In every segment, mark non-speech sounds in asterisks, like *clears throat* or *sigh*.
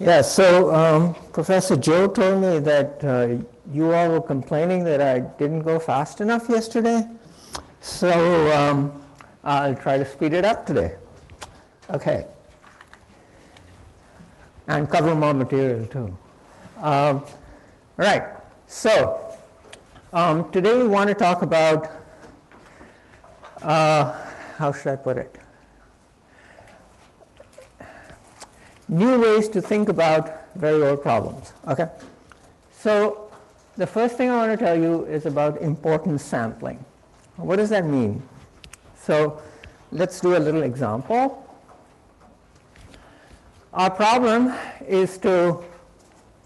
Yeah, so um, Professor Joe told me that uh, you all were complaining that I didn't go fast enough yesterday. So um, I'll try to speed it up today. Okay. And cover more material too. Um, right, so um, today we want to talk about, uh, how should I put it? New ways to think about very old problems. Okay? So the first thing I want to tell you is about importance sampling. What does that mean? So let's do a little example. Our problem is to,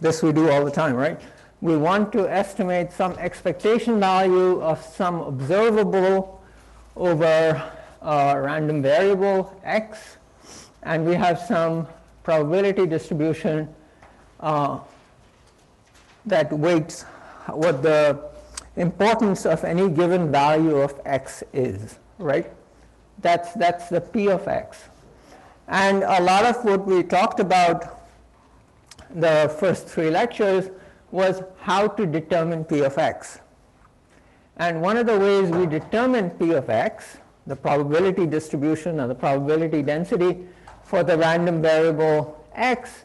this we do all the time, right? We want to estimate some expectation value of some observable over a random variable x, and we have some probability distribution uh, that weights what the importance of any given value of x is, right? That's, that's the p of x. And a lot of what we talked about the first three lectures was how to determine p of x. And one of the ways we determine p of x, the probability distribution or the probability density for the random variable x,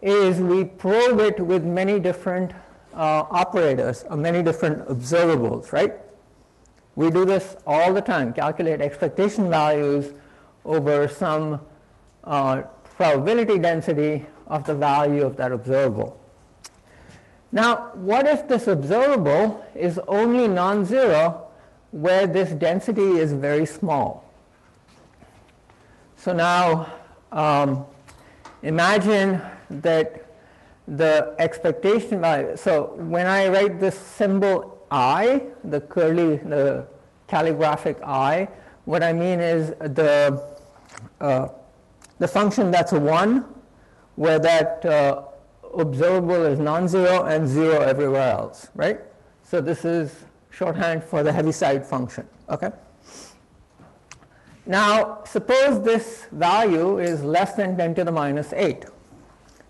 is we probe it with many different uh, operators or many different observables, right? We do this all the time, calculate expectation values over some uh, probability density of the value of that observable. Now, what if this observable is only non-zero where this density is very small? So now, um, imagine that the expectation value, so when I write this symbol i, the curly, the calligraphic i, what I mean is the uh, the function that's a 1 where that uh, observable is non-zero and 0 everywhere else, right? So this is shorthand for the Heaviside function, okay? Now, suppose this value is less than 10 to the minus 8.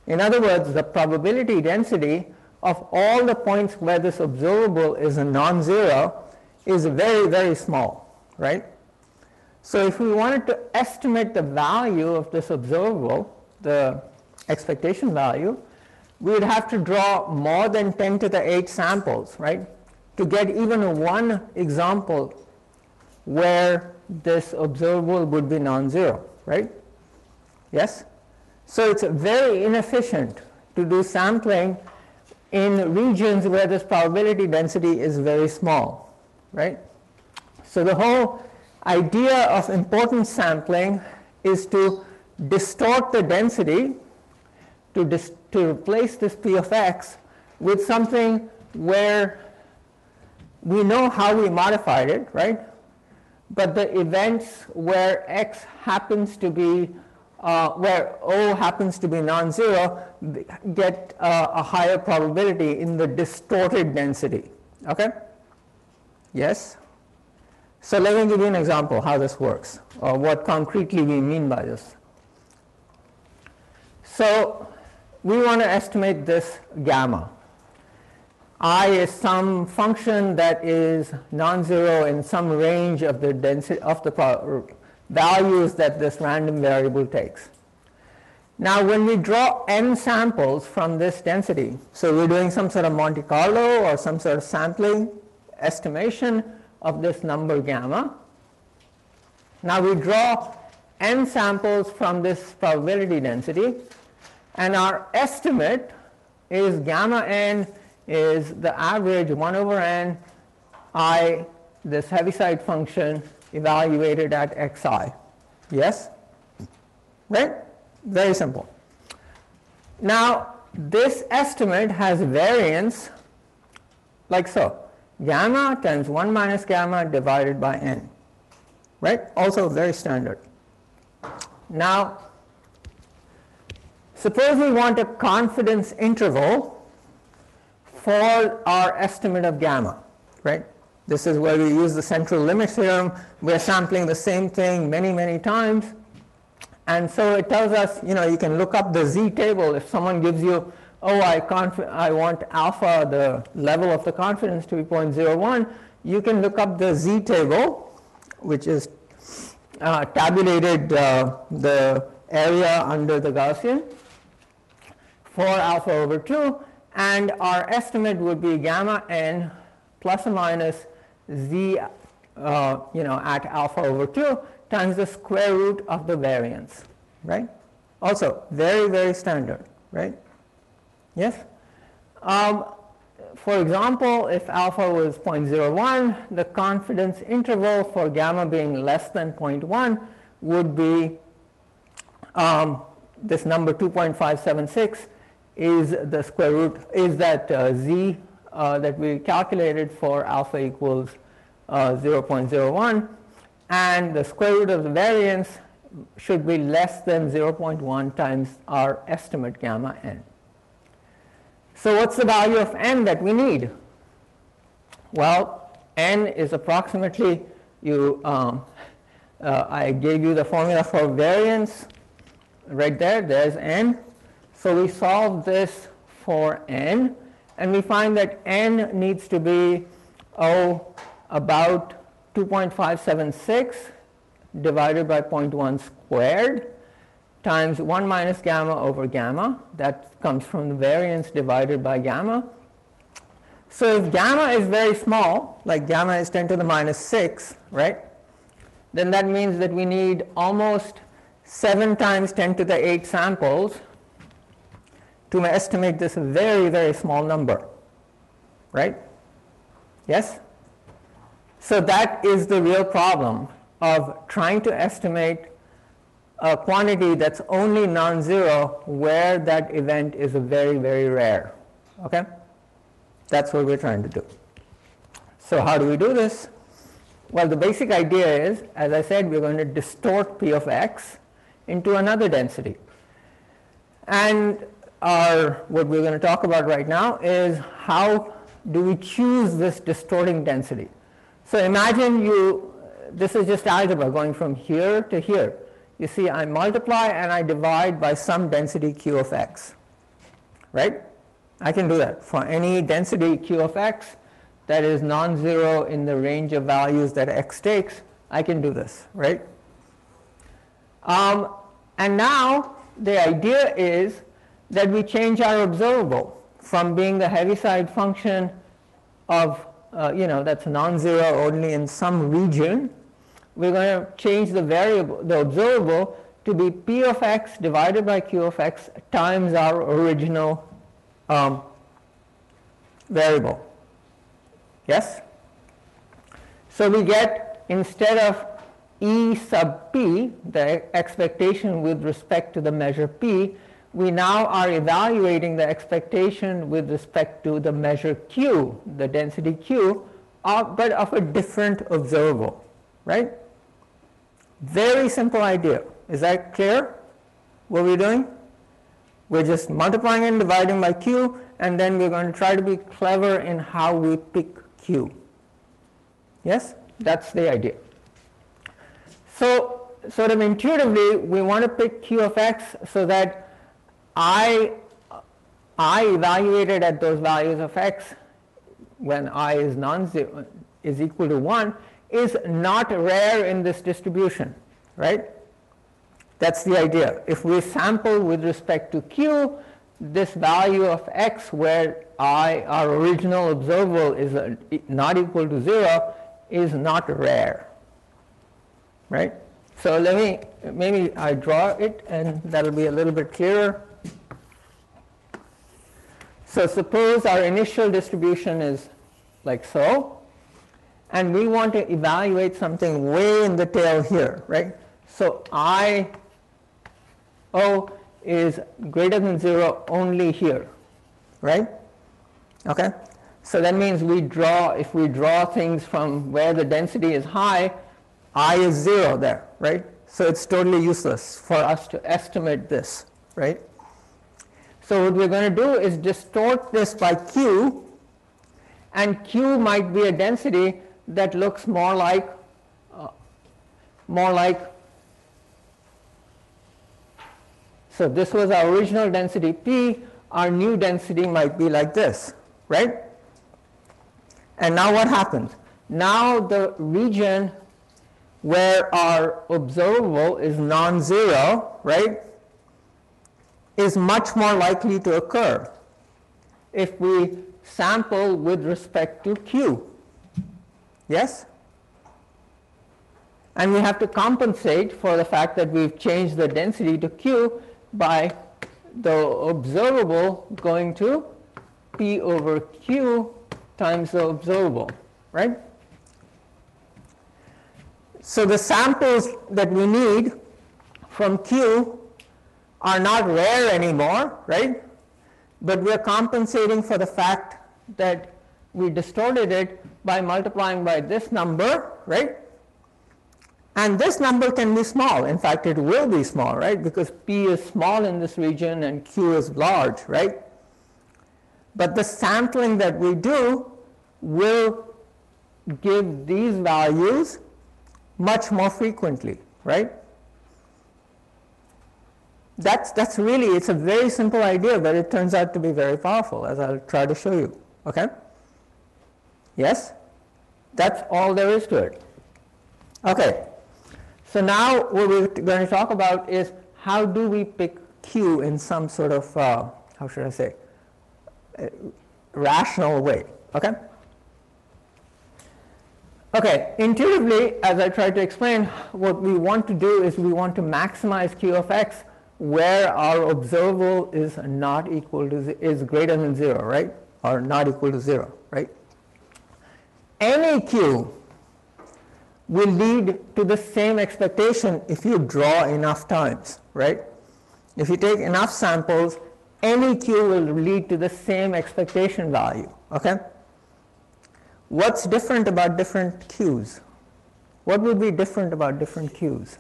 In other words, the probability density of all the points where this observable is a non-zero is very, very small, right? So if we wanted to estimate the value of this observable, the expectation value, we would have to draw more than 10 to the 8 samples, right, to get even one example where this observable would be non-zero, right? Yes? So it's very inefficient to do sampling in regions where this probability density is very small, right? So the whole idea of importance sampling is to distort the density to, dis to replace this p of x with something where we know how we modified it, right? But the events where x happens to be, uh, where O happens to be non-zero, get uh, a higher probability in the distorted density. Okay? Yes? So let me give you an example how this works, or what concretely we mean by this. So we want to estimate this gamma. I is some function that is non-zero in some range of the density of the values that this random variable takes. Now when we draw n samples from this density, so we're doing some sort of Monte Carlo or some sort of sampling estimation, of this number gamma. Now we draw n samples from this probability density and our estimate is gamma n is the average 1 over n i this Heaviside function evaluated at xi. Yes? Right? Very simple. Now this estimate has variance like so gamma times 1 minus gamma divided by n, right? Also very standard. Now, suppose we want a confidence interval for our estimate of gamma, right? This is where we use the central limit theorem. We're sampling the same thing many, many times. And so it tells us, you know, you can look up the z table if someone gives you, oh, I, I want alpha, the level of the confidence to be 0.01, you can look up the z table, which is uh, tabulated uh, the area under the Gaussian for alpha over 2, and our estimate would be gamma n plus or minus z, uh, you know, at alpha over 2 times the square root of the variance, right? Also, very, very standard, right? Yes? Um, for example, if alpha was 0.01, the confidence interval for gamma being less than 0.1 would be um, this number 2.576 is the square root, is that uh, z uh, that we calculated for alpha equals uh, 0.01 and the square root of the variance should be less than 0.1 times our estimate gamma n. So what's the value of n that we need? Well, n is approximately, you, um, uh, I gave you the formula for variance right there, there's n. So we solve this for n, and we find that n needs to be, oh, about 2.576 divided by 0.1 squared times 1 minus gamma over gamma. That comes from the variance divided by gamma. So if gamma is very small, like gamma is 10 to the minus 6, right? Then that means that we need almost 7 times 10 to the 8 samples to estimate this very, very small number, right? Yes? So that is the real problem of trying to estimate a quantity that's only non-zero where that event is very, very rare. Okay? That's what we're trying to do. So how do we do this? Well, the basic idea is, as I said, we're going to distort p of x into another density. And our, what we're going to talk about right now is how do we choose this distorting density. So imagine you, this is just algebra going from here to here. You see I multiply and I divide by some density q of x, right? I can do that for any density q of x that is non-zero in the range of values that x takes, I can do this, right? Um, and now the idea is that we change our observable from being the Heaviside function of, uh, you know, that's non-zero only in some region we're going to change the variable, the observable to be p of x divided by q of x times our original um, variable. Yes? So we get instead of E sub p, the expectation with respect to the measure p, we now are evaluating the expectation with respect to the measure q, the density q, uh, but of a different observable, right? Very simple idea. Is that clear? What we're doing? We're just multiplying and dividing by q, and then we're going to try to be clever in how we pick q. Yes? That's the idea. So, sort of intuitively, we want to pick q of x so that I, I evaluated at those values of x when i is non-zero is equal to 1 is not rare in this distribution, right? That's the idea. If we sample with respect to q, this value of x where i, our original observable, is not equal to 0 is not rare, right? So let me, maybe I draw it and that'll be a little bit clearer. So suppose our initial distribution is like so and we want to evaluate something way in the tail here, right? So I O is greater than 0 only here, right? Okay? So that means we draw, if we draw things from where the density is high, I is 0 there, right? So it's totally useless for us to estimate this, right? So what we're going to do is distort this by Q, and Q might be a density that looks more like uh, more like So this was our original density P, our new density might be like this, right? And now what happens? Now the region where our observable is non-zero, right, is much more likely to occur if we sample with respect to Q. Yes? And we have to compensate for the fact that we've changed the density to Q by the observable going to P over Q times the observable, right? So the samples that we need from Q are not rare anymore, right? But we're compensating for the fact that we distorted it by multiplying by this number, right? And this number can be small. In fact, it will be small, right? Because P is small in this region and Q is large, right? But the sampling that we do will give these values much more frequently, right? That's, that's really, it's a very simple idea, but it turns out to be very powerful, as I'll try to show you, okay? Yes? That's all there is to it. Okay, so now what we're going to talk about is how do we pick Q in some sort of, uh, how should I say, uh, rational way, okay? Okay, intuitively, as I tried to explain, what we want to do is we want to maximize Q of x where our observable is not equal to, is greater than zero, right? Or not equal to zero, right? Any Q will lead to the same expectation if you draw enough times, right? If you take enough samples, any Q will lead to the same expectation value, okay? What's different about different Qs? What would be different about different Qs?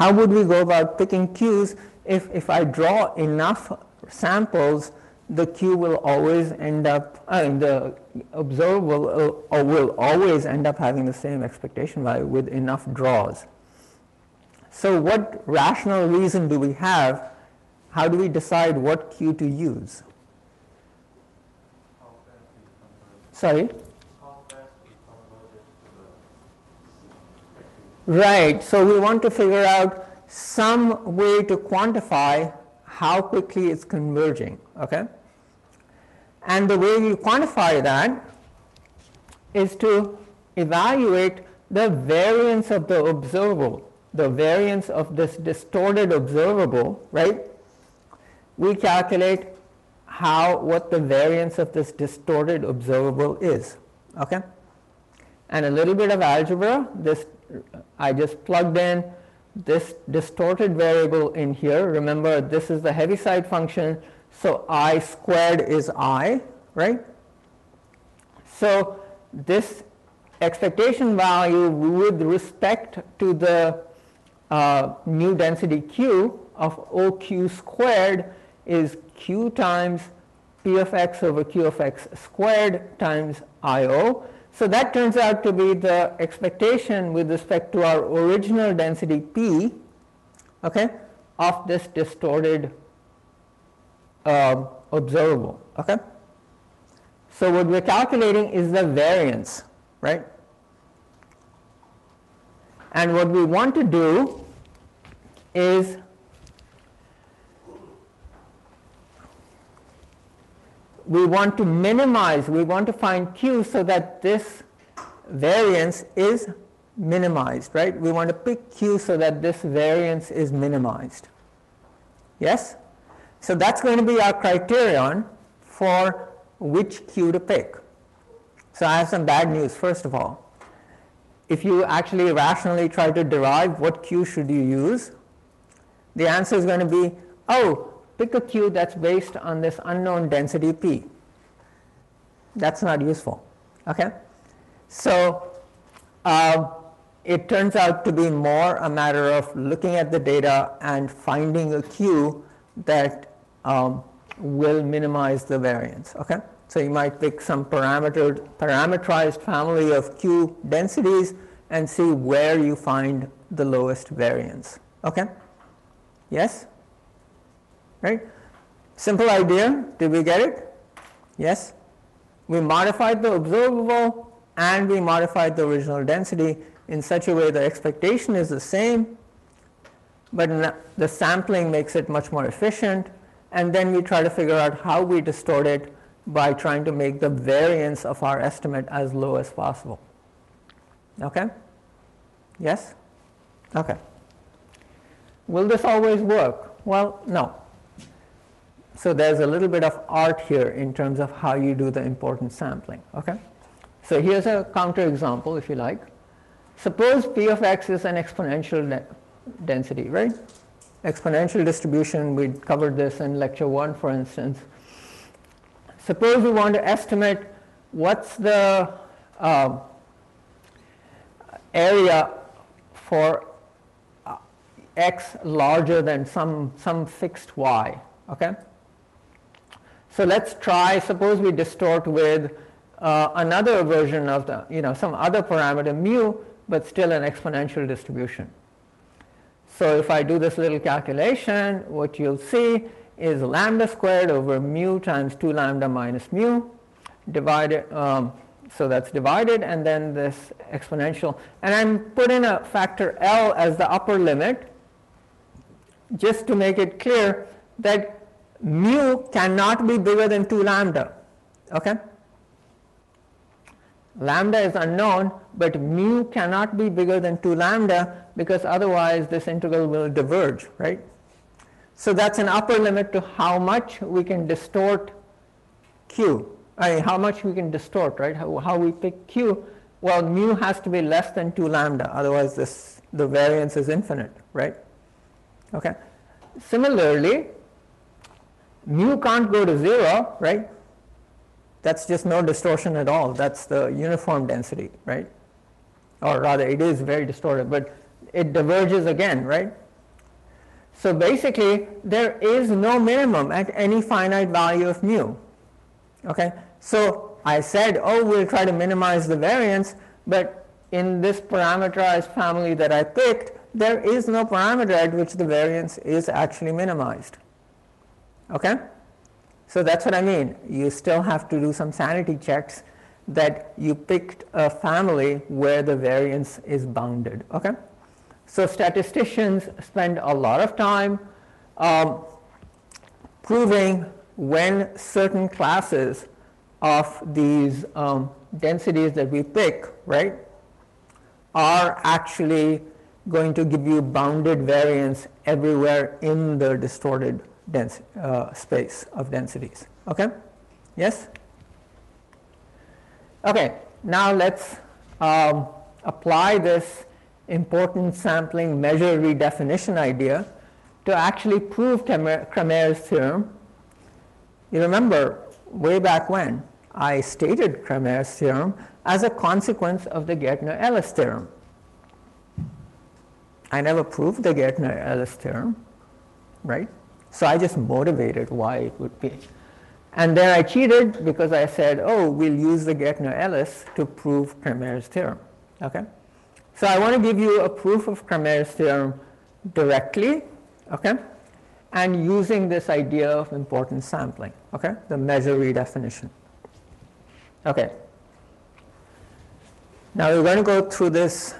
How would we go about picking Qs if, if I draw enough samples, the Q will always end up, I mean, the observer will, uh, will always end up having the same expectation value with enough draws. So what rational reason do we have how do we decide what Q to use? Sorry? Right, so we want to figure out some way to quantify how quickly it's converging, okay? And the way we quantify that is to evaluate the variance of the observable, the variance of this distorted observable, right? we calculate how what the variance of this distorted observable is okay and a little bit of algebra this I just plugged in this distorted variable in here. Remember this is the Heaviside function. So i squared is i right? So this expectation value with respect to the uh, new density q of OQ squared is q times p of x over q of x squared times IO. So that turns out to be the expectation with respect to our original density P okay, of this distorted uh, observable. Okay? So what we're calculating is the variance, right? And what we want to do is we want to minimize, we want to find Q so that this variance is minimized, right? We want to pick Q so that this variance is minimized. Yes? So that's going to be our criterion for which Q to pick. So I have some bad news first of all. If you actually rationally try to derive what Q should you use, the answer is going to be, oh, pick a Q that's based on this unknown density P. That's not useful. Okay? So uh, it turns out to be more a matter of looking at the data and finding a Q that um, will minimize the variance. Okay? So you might pick some parameter, parameterized family of Q densities and see where you find the lowest variance. Okay? Yes? Right? Simple idea. Did we get it? Yes? We modified the observable and we modified the original density in such a way the expectation is the same, but the sampling makes it much more efficient. And then we try to figure out how we distort it by trying to make the variance of our estimate as low as possible. Okay? Yes? Okay. Will this always work? Well, no. So there's a little bit of art here in terms of how you do the importance sampling. Okay? So here's a counterexample if you like. Suppose p of x is an exponential de density, right? Exponential distribution, we covered this in lecture 1 for instance. Suppose we want to estimate what's the uh, area for uh, x larger than some, some fixed y, okay? So let's try, suppose we distort with uh, another version of the, you know, some other parameter mu, but still an exponential distribution. So if I do this little calculation, what you'll see is lambda squared over mu times 2 lambda minus mu divided, um, so that's divided and then this exponential. And I'm putting a factor L as the upper limit just to make it clear that mu cannot be bigger than 2 lambda. Okay? Lambda is unknown, but mu cannot be bigger than 2 lambda because otherwise this integral will diverge, right? So that's an upper limit to how much we can distort Q. I mean, how much we can distort, right? How, how we pick Q. Well, mu has to be less than 2 lambda, otherwise this, the variance is infinite, right? Okay. Similarly, mu can't go to 0, right? That's just no distortion at all. That's the uniform density, right? Or rather, it is very distorted, but it diverges again, right? So basically, there is no minimum at any finite value of mu. Okay, so I said, oh, we'll try to minimize the variance, but in this parameterized family that I picked, there is no parameter at which the variance is actually minimized. Okay, so that's what I mean. You still have to do some sanity checks that you picked a family where the variance is bounded. Okay. So statisticians spend a lot of time um, proving when certain classes of these um, densities that we pick, right, are actually going to give you bounded variance everywhere in the distorted dense, uh, space of densities. Okay? Yes? Okay, now let's um, apply this important sampling measure redefinition idea to actually prove Cramer's theorem. You remember way back when I stated Cramer's theorem as a consequence of the Gärtner-Ellis theorem. I never proved the Gärtner-Ellis theorem, right? So I just motivated why it would be. And then I cheated because I said, oh, we'll use the Gärtner-Ellis to prove Cramer's theorem. Okay? So I want to give you a proof of Cramer's theorem directly, okay, and using this idea of importance sampling, okay, the measure redefinition. Okay. Now we're going to go through this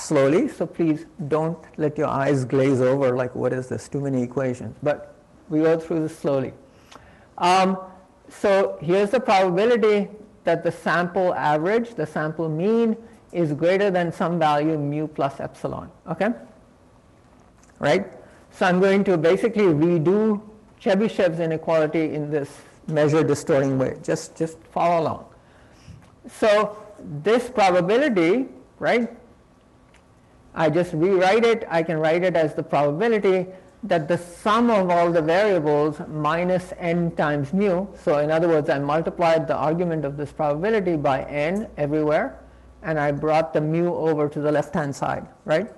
slowly, so please don't let your eyes glaze over like what is this, too many equations, but we go through this slowly. Um, so here's the probability that the sample average, the sample mean, is greater than some value mu plus epsilon. Okay? Right? So I'm going to basically redo Chebyshev's inequality in this measure distorting way. Just, just follow along. So this probability, right? I just rewrite it. I can write it as the probability that the sum of all the variables minus n times mu. So in other words, I multiplied the argument of this probability by n everywhere and I brought the mu over to the left hand side, right?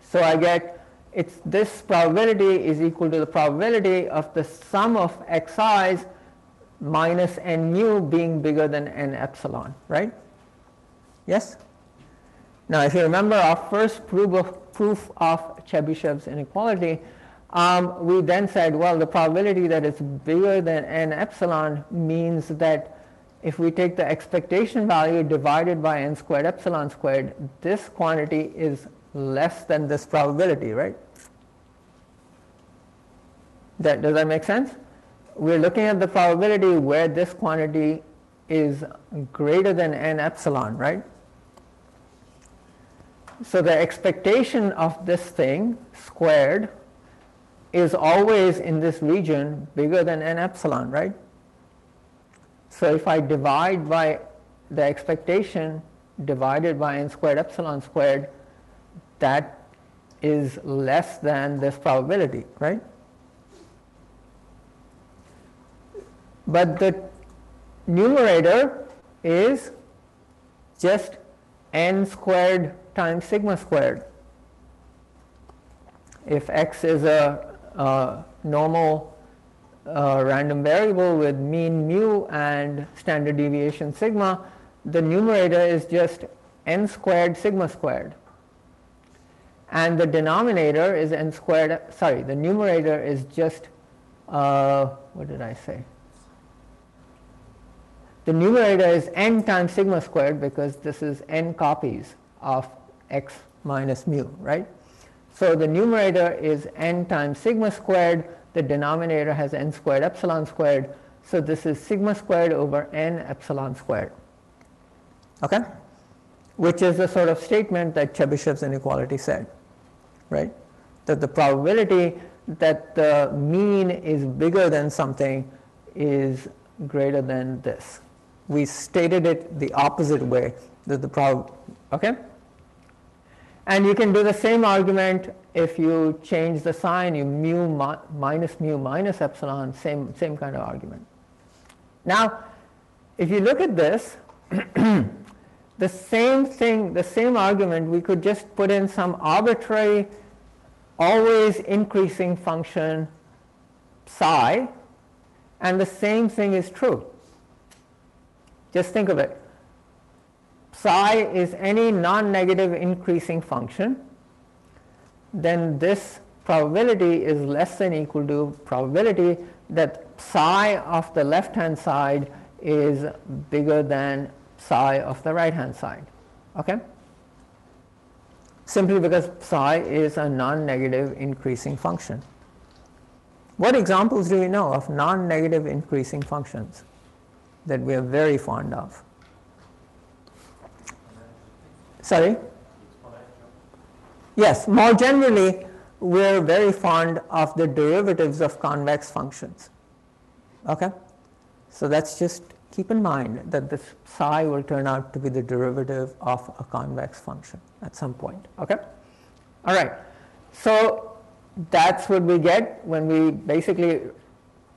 So I get it's this probability is equal to the probability of the sum of xi's minus n mu being bigger than n epsilon, right? Yes? Now if you remember our first proof of, proof of Chebyshev's inequality, um, we then said, well, the probability that it's bigger than n epsilon means that if we take the expectation value divided by n squared epsilon squared, this quantity is less than this probability, right? That, does that make sense? We're looking at the probability where this quantity is greater than n epsilon, right? So the expectation of this thing squared is always in this region bigger than n epsilon, right? So if I divide by the expectation divided by n squared epsilon squared, that is less than this probability, right? But the numerator is just n squared times sigma squared. If x is a, a normal uh, random variable with mean mu and standard deviation sigma, the numerator is just n squared sigma squared. And the denominator is n squared, sorry, the numerator is just, uh, what did I say? The numerator is n times sigma squared because this is n copies of x minus mu, right? So the numerator is n times sigma squared, the denominator has n squared epsilon squared, so this is sigma squared over n epsilon squared. Okay? Which is the sort of statement that Chebyshev's inequality said, right? That the probability that the mean is bigger than something is greater than this. We stated it the opposite way, that the prob, okay? And you can do the same argument if you change the sign, you mu mi minus mu minus epsilon, same, same kind of argument. Now, if you look at this, *clears throat* the same thing, the same argument, we could just put in some arbitrary, always increasing function psi, and the same thing is true. Just think of it psi is any non-negative increasing function, then this probability is less than equal to probability that psi of the left hand side is bigger than psi of the right hand side. Okay? Simply because psi is a non-negative increasing function. What examples do we know of non-negative increasing functions that we are very fond of? Sorry? Yes, more generally, we're very fond of the derivatives of convex functions. Okay? So that's just keep in mind that this psi will turn out to be the derivative of a convex function at some point. Okay? All right. So that's what we get when we basically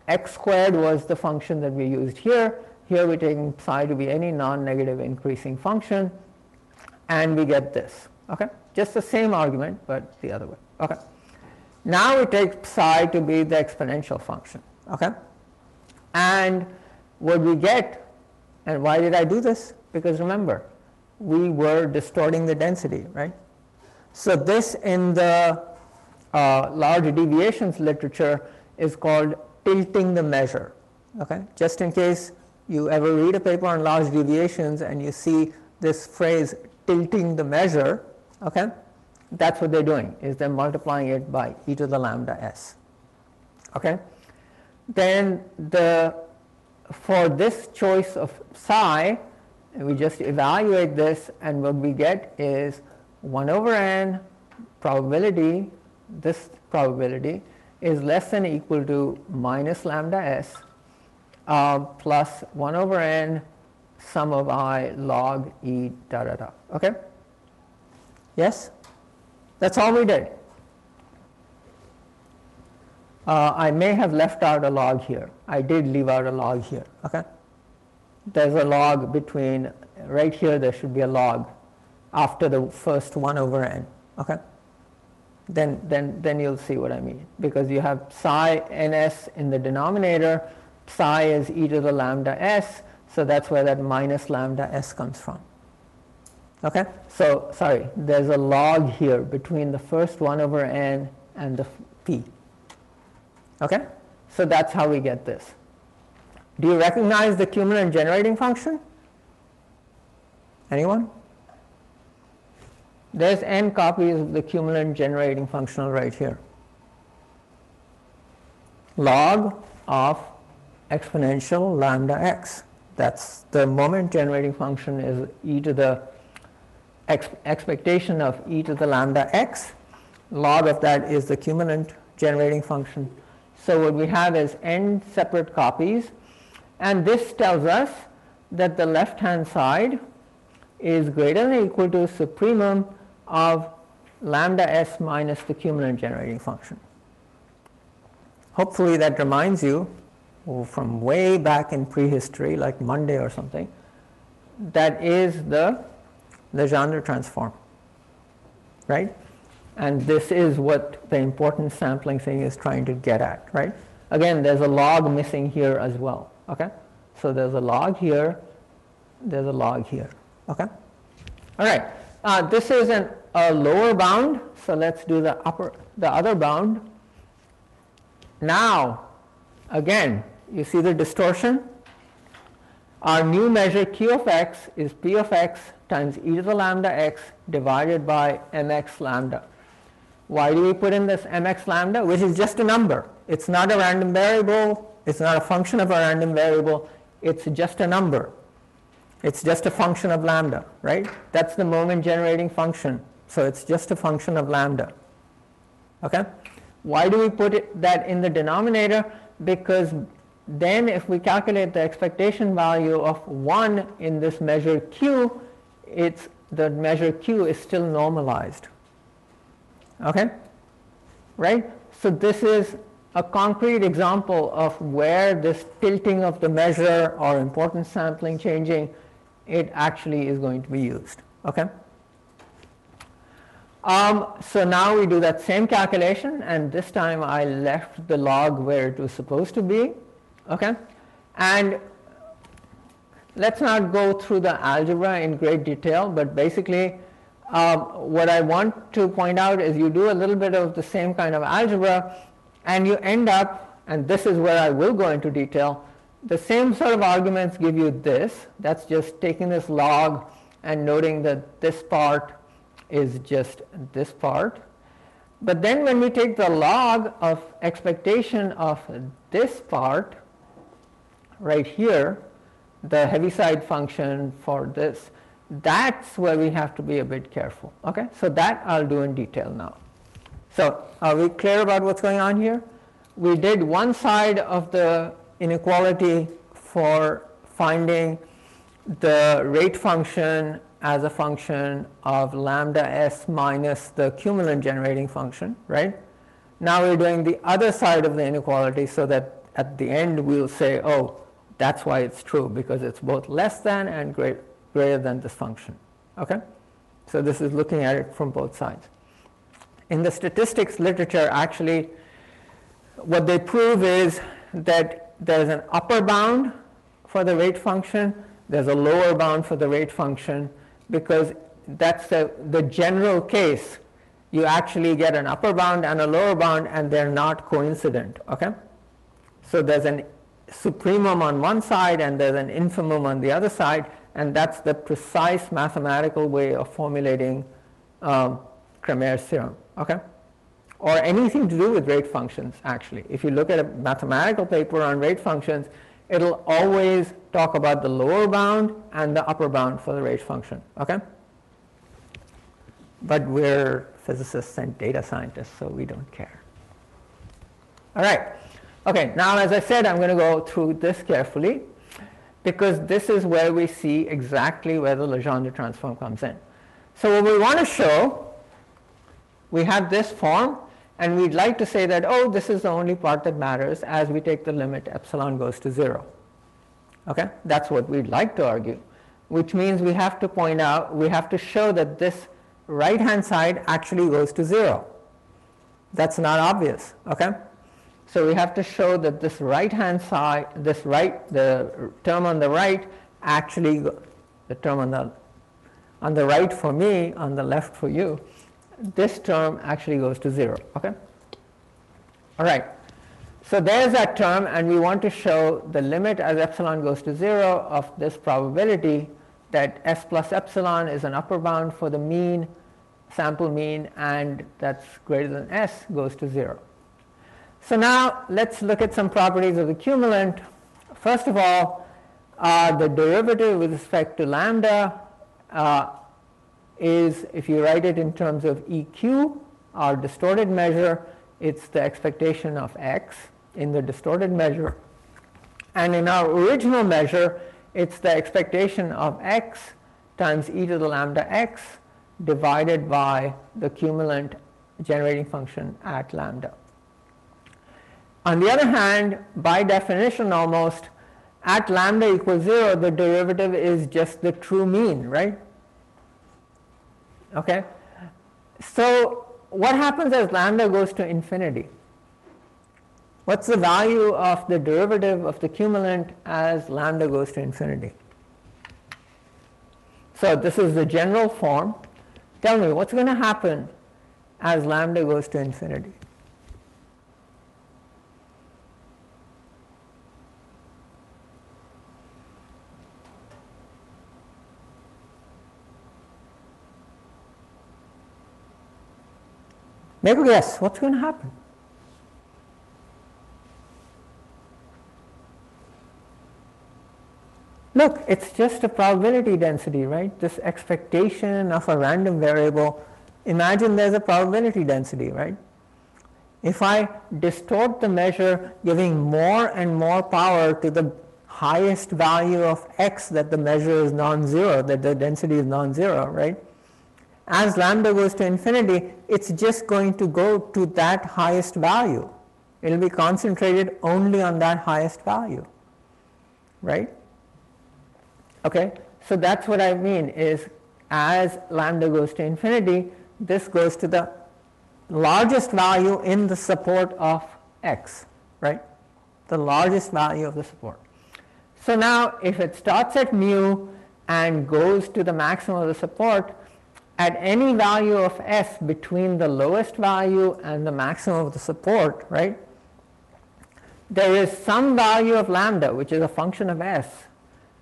x squared was the function that we used here. Here we're taking psi to be any non-negative increasing function and we get this. Okay? Just the same argument, but the other way. Okay? Now we take psi to be the exponential function. Okay? And what we get, and why did I do this? Because remember, we were distorting the density, right? So this in the uh, large deviations literature is called tilting the measure. Okay? Just in case you ever read a paper on large deviations and you see this phrase tilting the measure, okay, that's what they're doing, is they're multiplying it by e to the lambda s. Okay? Then the for this choice of psi, we just evaluate this and what we get is 1 over n probability, this probability is less than equal to minus lambda s uh, plus 1 over n sum of i log e da da da. Okay? Yes? That's all we did. Uh, I may have left out a log here. I did leave out a log here. Okay? There's a log between, right here there should be a log after the first 1 over n. Okay? Then, then, then you'll see what I mean. Because you have psi ns in the denominator psi is e to the lambda s, so that's where that minus lambda s comes from. Okay, so sorry, there's a log here between the first 1 over n and the p. Okay, so that's how we get this. Do you recognize the cumulant generating function? Anyone? There's n copies of the cumulant generating functional right here. Log of exponential lambda x. That's the moment generating function is e to the ex expectation of e to the lambda x. Log of that is the cumulant generating function. So what we have is n separate copies and this tells us that the left hand side is greater than equal to supremum of lambda s minus the cumulant generating function. Hopefully that reminds you from way back in prehistory like Monday or something that is the Legendre transform right? And this is what the important sampling thing is trying to get at right? Again there's a log missing here as well okay? So there's a log here there's a log here okay? All right uh, this is an, a lower bound so let's do the upper the other bound. Now again you see the distortion our new measure q of x is p of x times e to the lambda x divided by mx lambda why do we put in this mx lambda which is just a number it's not a random variable it's not a function of a random variable, it's just a number. It's just a function of lambda, right? That's the moment generating function. So it's just a function of lambda. Okay? Why do we put it, that in the denominator? Because then if we calculate the expectation value of 1 in this measure q, it's the measure q is still normalized. Okay? Right? So this is a concrete example of where this tilting of the measure or importance sampling changing, it actually is going to be used. Okay? Um, so now we do that same calculation and this time I left the log where it was supposed to be. Okay? And let's not go through the algebra in great detail, but basically um, what I want to point out is you do a little bit of the same kind of algebra and you end up, and this is where I will go into detail, the same sort of arguments give you this. That's just taking this log and noting that this part is just this part. But then when we take the log of expectation of this part right here, the Heaviside function for this, that's where we have to be a bit careful. Okay, so that I'll do in detail now. So are we clear about what's going on here? We did one side of the inequality for finding the rate function as a function of lambda s minus the cumulant generating function, right? Now we're doing the other side of the inequality so that at the end we'll say, oh, that's why it's true because it's both less than and great, greater than this function, okay? So this is looking at it from both sides in the statistics literature actually what they prove is that there's an upper bound for the rate function, there's a lower bound for the rate function because that's the, the general case. You actually get an upper bound and a lower bound and they're not coincident, okay? So there's an supremum on one side and there's an infimum on the other side and that's the precise mathematical way of formulating um, theorem okay? Or anything to do with rate functions actually. If you look at a mathematical paper on rate functions, it'll always talk about the lower bound and the upper bound for the rate function, okay? But we're physicists and data scientists, so we don't care. All right. Okay, now as I said, I'm going to go through this carefully because this is where we see exactly where the Legendre transform comes in. So what we want to show we have this form and we'd like to say that, oh, this is the only part that matters as we take the limit epsilon goes to 0. Okay? That's what we'd like to argue, which means we have to point out, we have to show that this right hand side actually goes to 0. That's not obvious. Okay? So we have to show that this right hand side, this right, the term on the right actually, the term on the, on the right for me, on the left for you, this term actually goes to 0, okay? All right. So there's that term and we want to show the limit as epsilon goes to 0 of this probability that s plus epsilon is an upper bound for the mean, sample mean and that's greater than s goes to 0. So now let's look at some properties of the cumulant. First of all, uh, the derivative with respect to lambda uh, is, if you write it in terms of EQ, our distorted measure, it's the expectation of x in the distorted measure. And in our original measure, it's the expectation of x times e to the lambda x divided by the cumulant generating function at lambda. On the other hand, by definition almost, at lambda equals 0, the derivative is just the true mean, right? Okay? So what happens as lambda goes to infinity? What's the value of the derivative of the cumulant as lambda goes to infinity? So this is the general form. Tell me, what's going to happen as lambda goes to infinity? Guess, what's going to happen? Look, it's just a probability density, right? This expectation of a random variable. Imagine there's a probability density, right? If I distort the measure giving more and more power to the highest value of x that the measure is non-zero, that the density is non-zero, right? As lambda goes to infinity, it's just going to go to that highest value. It will be concentrated only on that highest value, right? Okay, so that's what I mean is as lambda goes to infinity, this goes to the largest value in the support of x, right? The largest value of the support. So now if it starts at mu and goes to the maximum of the support, at any value of s between the lowest value and the maximum of the support, right? There is some value of lambda, which is a function of s,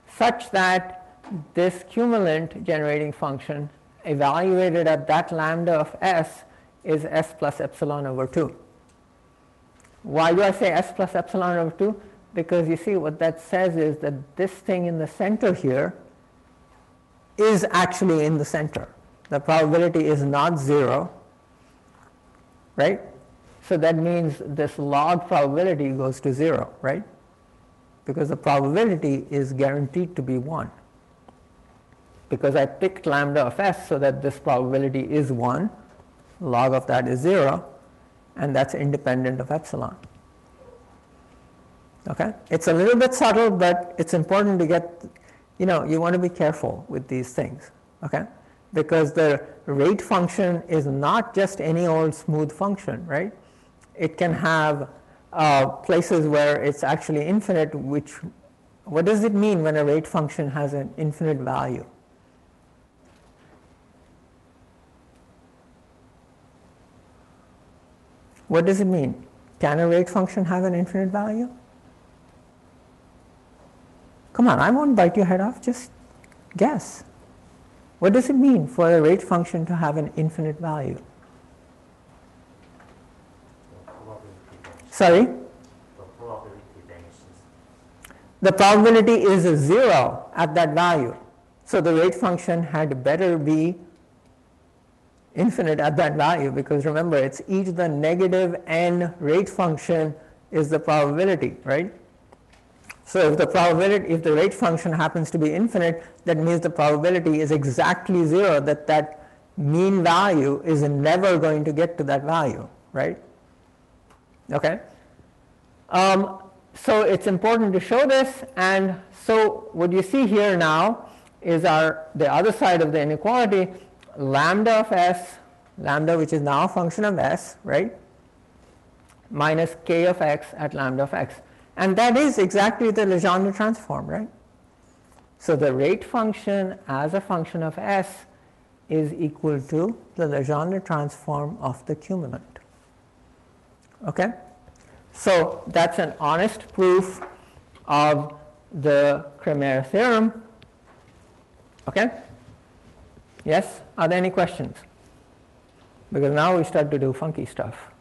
such that this cumulant generating function evaluated at that lambda of s is s plus epsilon over 2. Why do I say s plus epsilon over 2? Because you see what that says is that this thing in the center here is actually in the center. The probability is not 0, right? So that means this log probability goes to 0, right? because the probability is guaranteed to be 1 because I picked lambda of s so that this probability is 1 log of that is 0 and that's independent of epsilon okay it's a little bit subtle but it's important to get you know you want to be careful with these things okay because the rate function is not just any old smooth function right it can have uh, places where it's actually infinite, which, what does it mean when a rate function has an infinite value? What does it mean? Can a rate function have an infinite value? Come on, I won't bite your head off, just guess. What does it mean for a rate function to have an infinite value? Sorry? The probability is a zero at that value. So the rate function had better be infinite at that value because remember it's e to the negative n rate function is the probability, right? So if the probability, if the rate function happens to be infinite, that means the probability is exactly zero that that mean value is never going to get to that value, right? Okay? Um, so it's important to show this and so what you see here now is our the other side of the inequality lambda of s lambda which is now a function of s right minus k of x at lambda of x. And that is exactly the Legendre transform, right? So the rate function as a function of s is equal to the Legendre transform of the cumulant. Okay? So that's an honest proof of the Cramér theorem. Okay? Yes? Are there any questions? Because now we start to do funky stuff.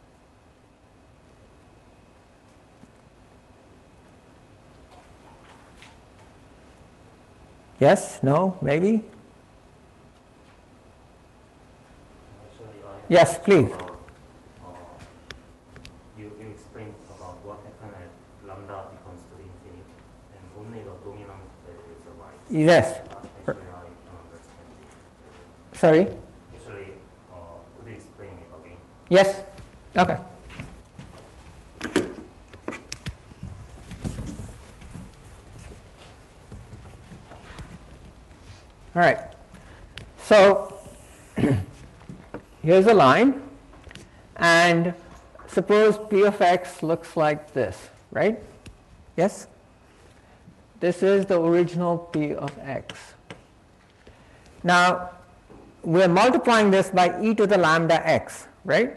Yes? No? Maybe? Yes, please. you, you about what happens at lambda becomes to the infinity, and only the dominant value survives. Yes. Actually, I don't understand it. Sorry? Actually, uh, could you explain it again? Yes? Okay. All right. So *clears throat* here's a line and suppose p of x looks like this, right? Yes? This is the original p of x. Now we're multiplying this by e to the lambda x, right?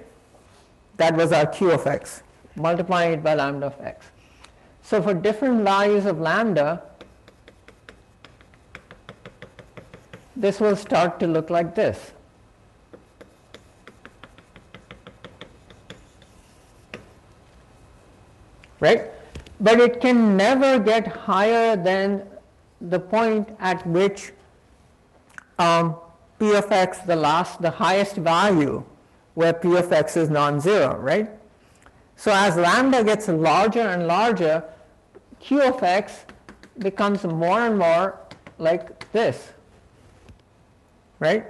That was our q of x, multiplying it by lambda of x. So for different values of lambda, this will start to look like this. Right? But it can never get higher than the point at which um, p of x, the last, the highest value, where p of x is non-zero, right? So as lambda gets larger and larger, q of x becomes more and more like this, right?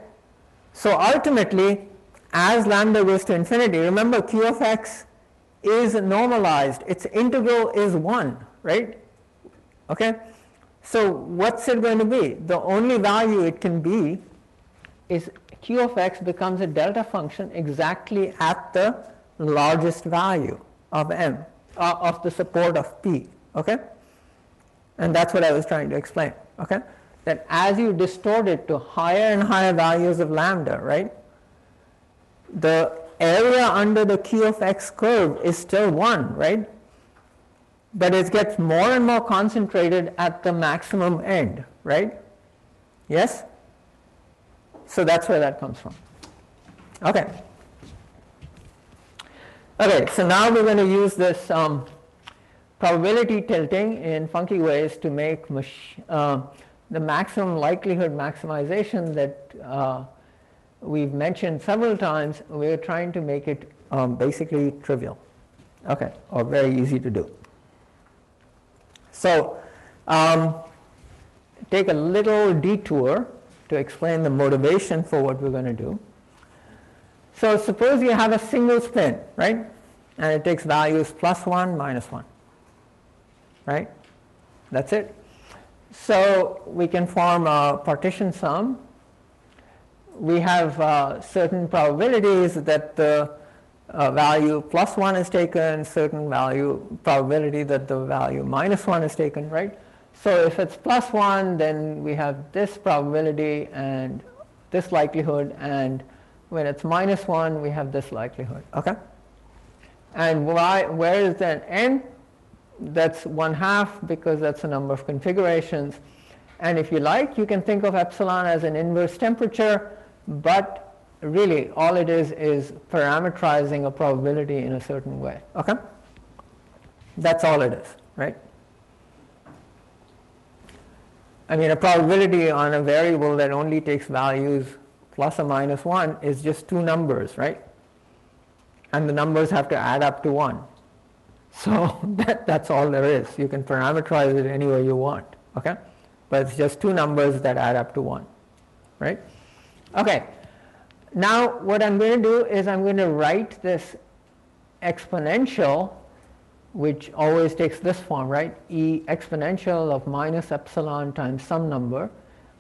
So ultimately, as lambda goes to infinity, remember q of x is normalized, its integral is 1, right? Okay? So what's it going to be? The only value it can be is q of x becomes a delta function exactly at the largest value of m, uh, of the support of p, okay? And that's what I was trying to explain, okay? That as you distort it to higher and higher values of lambda, right? The area under the q of x curve is still 1, right? But it gets more and more concentrated at the maximum end, right? Yes? So that's where that comes from. Okay. Okay, so now we're going to use this um, probability tilting in funky ways to make uh, the maximum likelihood maximization that uh, we've mentioned several times. We're trying to make it um, basically trivial, okay, or very easy to do. So um, take a little detour to explain the motivation for what we're going to do. So suppose you have a single spin, right? And it takes values plus 1, minus 1, right? That's it. So we can form a partition sum. We have uh, certain probabilities that the uh, value plus 1 is taken, certain value probability that the value minus 1 is taken, right? So if it's plus 1, then we have this probability and this likelihood, and when it's minus 1, we have this likelihood, okay? And why, where is that n? That's 1 half because that's the number of configurations. And if you like, you can think of epsilon as an inverse temperature, but really all it is is parameterizing a probability in a certain way, okay? That's all it is, right? I mean, a probability on a variable that only takes values plus or minus 1 is just two numbers, right? And the numbers have to add up to 1. So *laughs* that, that's all there is. You can parameterize it any way you want, okay? But it's just two numbers that add up to 1, right? Okay. Now what I'm going to do is I'm going to write this exponential which always takes this form, right? e exponential of minus epsilon times some number.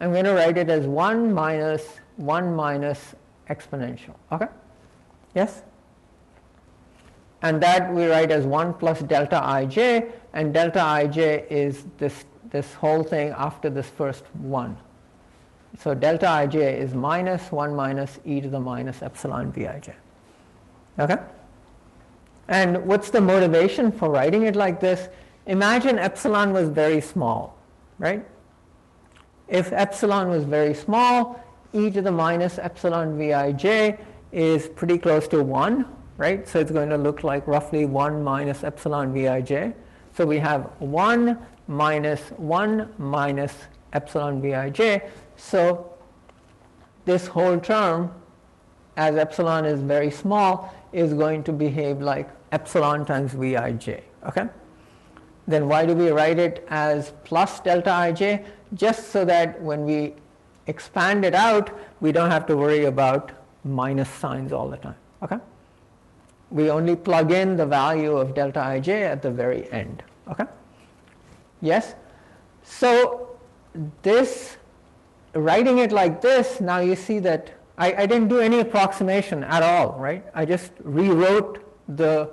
I'm going to write it as 1 minus 1 minus exponential. Okay? Yes? And that we write as 1 plus delta ij, and delta ij is this, this whole thing after this first 1. So delta ij is minus 1 minus e to the minus epsilon vij. Okay? And what's the motivation for writing it like this? Imagine epsilon was very small, right? If epsilon was very small, e to the minus epsilon vij is pretty close to 1, right? So it's going to look like roughly 1 minus epsilon vij. So we have 1 minus 1 minus epsilon vij. So this whole term, as epsilon is very small, is going to behave like epsilon times Vij. Okay? Then why do we write it as plus delta ij? Just so that when we expand it out, we don't have to worry about minus signs all the time. Okay? We only plug in the value of delta ij at the very end. Okay? Yes? So this, writing it like this, now you see that I, I didn't do any approximation at all, right? I just rewrote the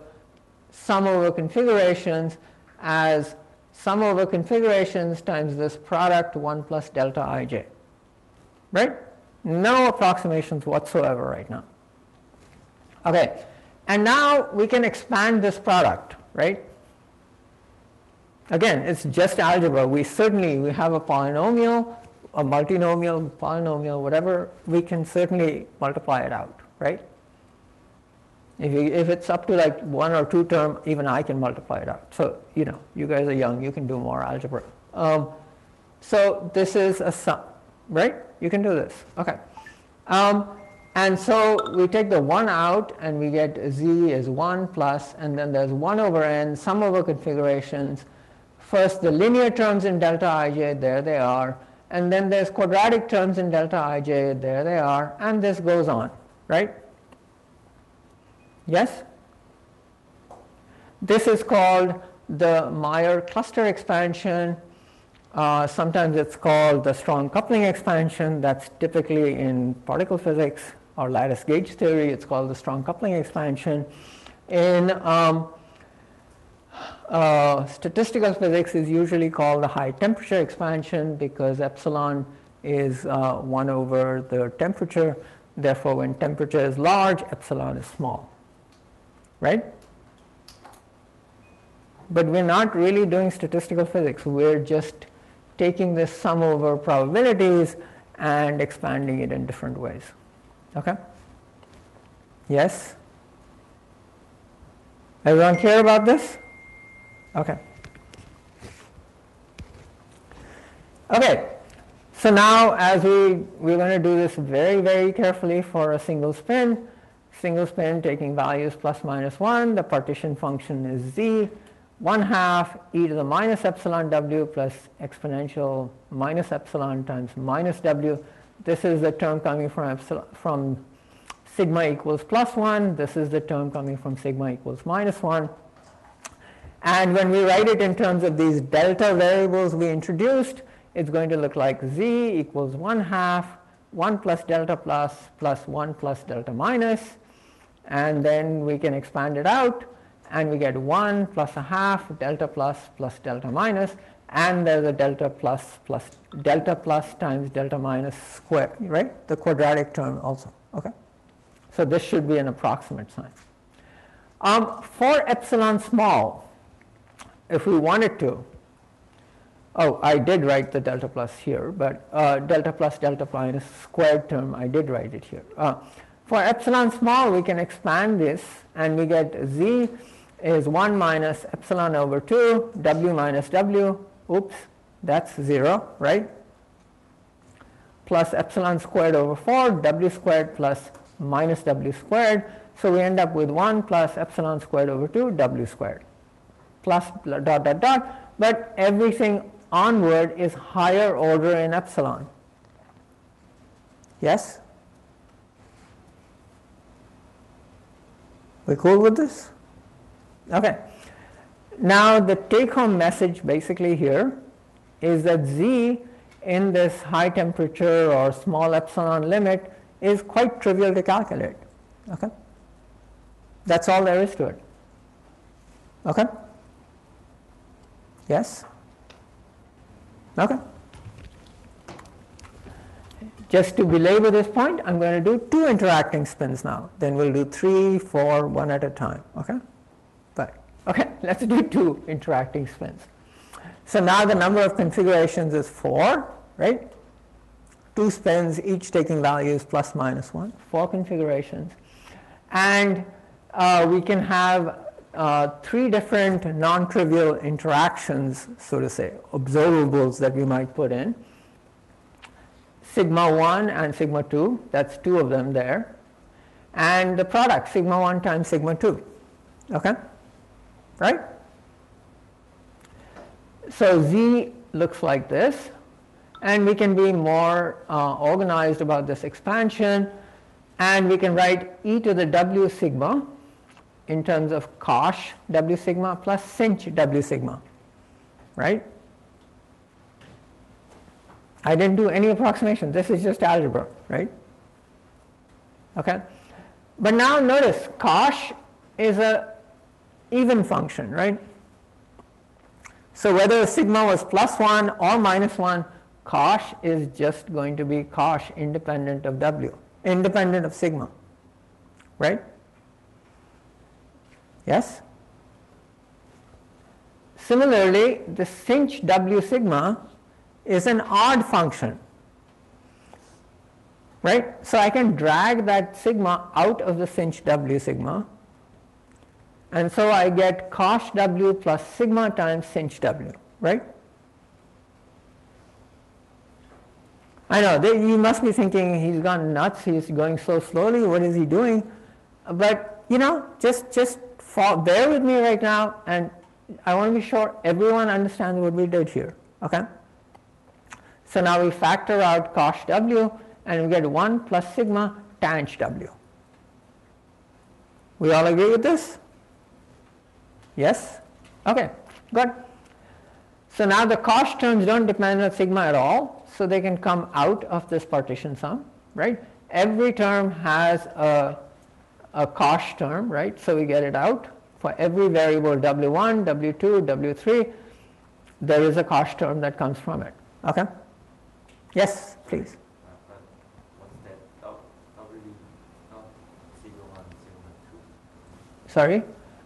sum over configurations as sum over configurations times this product 1 plus delta ij. Right? No approximations whatsoever right now. Okay, and now we can expand this product, right? Again, it's just algebra. We certainly, we have a polynomial, a multinomial, polynomial, whatever, we can certainly multiply it out, right? If, you, if it's up to like one or two term, even I can multiply it out. So, you know, you guys are young, you can do more algebra. Um, so this is a sum, right? You can do this. Okay. Um, and so we take the 1 out and we get z is 1 plus and then there's 1 over n, sum over configurations. First the linear terms in delta ij, there they are. And then there's quadratic terms in delta ij, there they are. And this goes on, right? Yes? This is called the Mayer cluster expansion. Uh, sometimes it's called the strong coupling expansion. That's typically in particle physics or lattice gauge theory. It's called the strong coupling expansion. In um, uh, statistical physics is usually called the high temperature expansion because epsilon is uh, 1 over the temperature. Therefore, when temperature is large, epsilon is small right? But we're not really doing statistical physics. We're just taking this sum over probabilities and expanding it in different ways. Okay? Yes? Everyone care about this? Okay. Okay. So now as we, we're going to do this very, very carefully for a single spin single spin taking values plus minus 1. The partition function is z 1 half e to the minus epsilon w plus exponential minus epsilon times minus w. This is the term coming from epsilon, from sigma equals plus 1. This is the term coming from sigma equals minus 1. And when we write it in terms of these delta variables we introduced, it's going to look like z equals 1 half 1 plus delta plus plus 1 plus delta minus and then we can expand it out and we get 1 plus a half delta plus plus delta minus and there's a delta plus plus delta plus times delta minus square right? The quadratic term also okay? So this should be an approximate sign. Um, for epsilon small if we wanted to oh I did write the delta plus here but uh, delta plus delta minus squared term I did write it here. Uh, for epsilon small, we can expand this and we get z is 1 minus epsilon over 2, w minus w, oops, that's 0, right? Plus epsilon squared over 4, w squared plus minus w squared. So we end up with 1 plus epsilon squared over 2, w squared, plus dot dot dot. But everything onward is higher order in epsilon. Yes? We cool with this? Okay. Now the take home message basically here is that Z in this high temperature or small epsilon limit is quite trivial to calculate. Okay? That's all there is to it. Okay? Yes? Okay. Just to belabor this point, I'm going to do two interacting spins now. Then we'll do three, four, one at a time. Okay? Okay, *laughs* let's do two interacting spins. So now the number of configurations is four, right? Two spins, each taking values plus minus one, four configurations. And uh, we can have uh, three different non-trivial interactions, so to say, observables that we might put in. Sigma 1 and sigma 2, that's two of them there. And the product, sigma 1 times sigma 2. Okay? Right? So Z looks like this. And we can be more uh, organized about this expansion. And we can write e to the w sigma in terms of cosh w sigma plus sinh w sigma, right? I didn't do any approximation. This is just algebra, right? Okay. But now notice cosh is a even function, right? So whether sigma was plus 1 or minus 1, cosh is just going to be cosh independent of w, independent of sigma, right? Yes? Similarly, the sinh w sigma is an odd function. Right? So I can drag that sigma out of the sinh w sigma and so I get cosh w plus sigma times sinh w, right? I know, they, you must be thinking he's gone nuts, he's going so slowly, what is he doing? But, you know, just, just fall, bear with me right now and I want to be sure everyone understands what we did here, okay? So now we factor out cosh w and we get 1 plus sigma tanh w. We all agree with this? Yes? Okay, good. So now the cosh terms don't depend on sigma at all, so they can come out of this partition sum, right? Every term has a a cosh term, right? So we get it out. For every variable w1, w2, w3, there is a cosh term that comes from it. Okay? Yes, please. Sorry?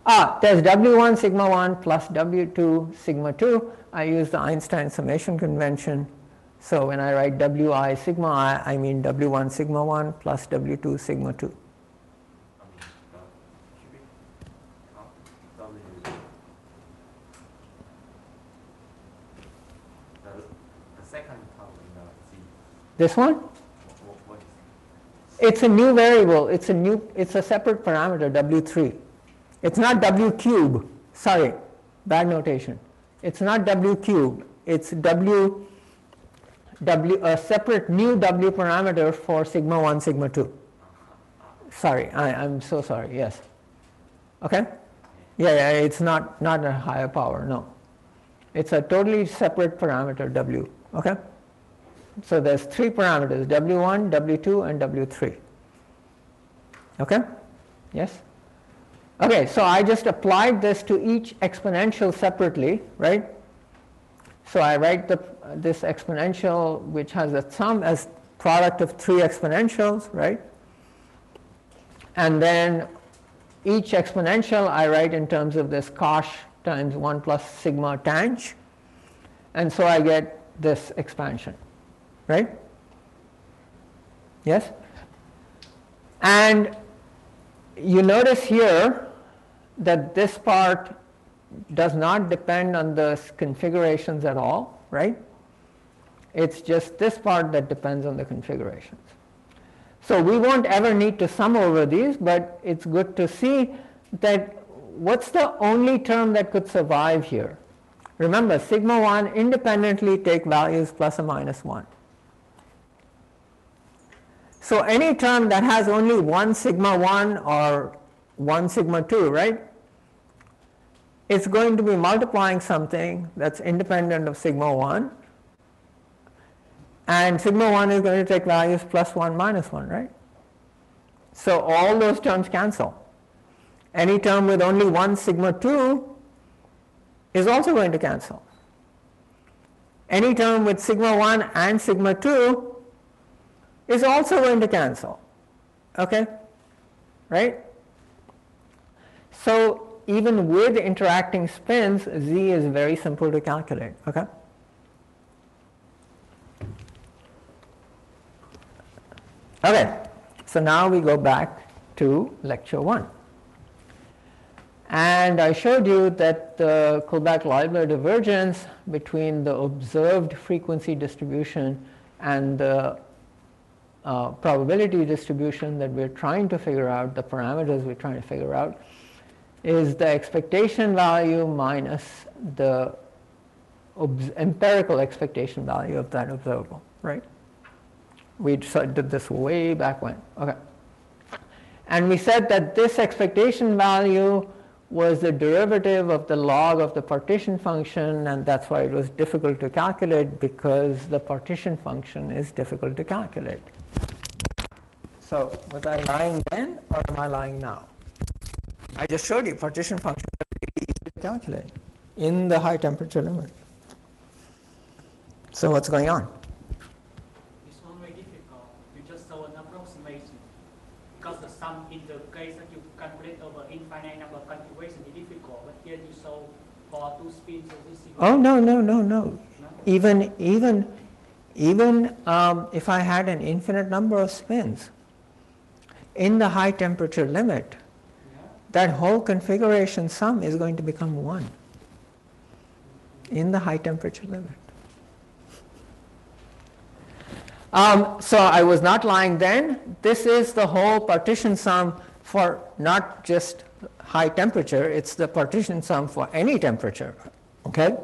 Ah, there's w1 sigma 1 plus w2 sigma 2. I use the Einstein summation convention. So when I write wi sigma i, I mean w1 sigma 1 plus w2 sigma 2. This one? It's a new variable. It's a new. It's a separate parameter w3. It's not w cube. Sorry, bad notation. It's not w cube. It's w w a separate new w parameter for sigma 1 sigma 2. Sorry, I, I'm so sorry. Yes. Okay. Yeah, yeah. It's not not a higher power. No. It's a totally separate parameter w. Okay. So there's three parameters, W1, W2 and W3. Okay? Yes? Okay, so I just applied this to each exponential separately, right? So I write the, this exponential which has a sum as product of three exponentials, right? And then each exponential I write in terms of this cosh times 1 plus sigma tanh. And so I get this expansion right? Yes? And you notice here that this part does not depend on the configurations at all, right? It's just this part that depends on the configurations. So we won't ever need to sum over these, but it's good to see that what's the only term that could survive here? Remember, sigma 1 independently take values plus or minus 1. So any term that has only one sigma 1 or one sigma 2, right? It's going to be multiplying something that's independent of sigma 1 and sigma 1 is going to take values plus 1 minus 1, right? So all those terms cancel. Any term with only one sigma 2 is also going to cancel. Any term with sigma 1 and sigma 2 is also going to cancel. Okay? Right? So even with interacting spins, z is very simple to calculate. Okay? Okay, so now we go back to lecture 1. And I showed you that the Kullback-Leibler divergence between the observed frequency distribution and the uh, probability distribution that we're trying to figure out, the parameters we're trying to figure out, is the expectation value minus the empirical expectation value of that observable, right? We did this way back when. Okay. And we said that this expectation value was the derivative of the log of the partition function and that's why it was difficult to calculate because the partition function is difficult to calculate. So was I lying then or am I lying now? I just showed you partition function are really easy to calculate in the high temperature limit. So what's going on? It's not very difficult. You just saw an approximation. Because the sum in the case that you calculate over infinite number of configurations is difficult, but here you saw for two spins of this Oh no no no no. Even even even um, if I had an infinite number of spins, in the high temperature limit, that whole configuration sum is going to become 1 in the high temperature limit. Um, so I was not lying then. This is the whole partition sum for not just high temperature, it's the partition sum for any temperature. Okay?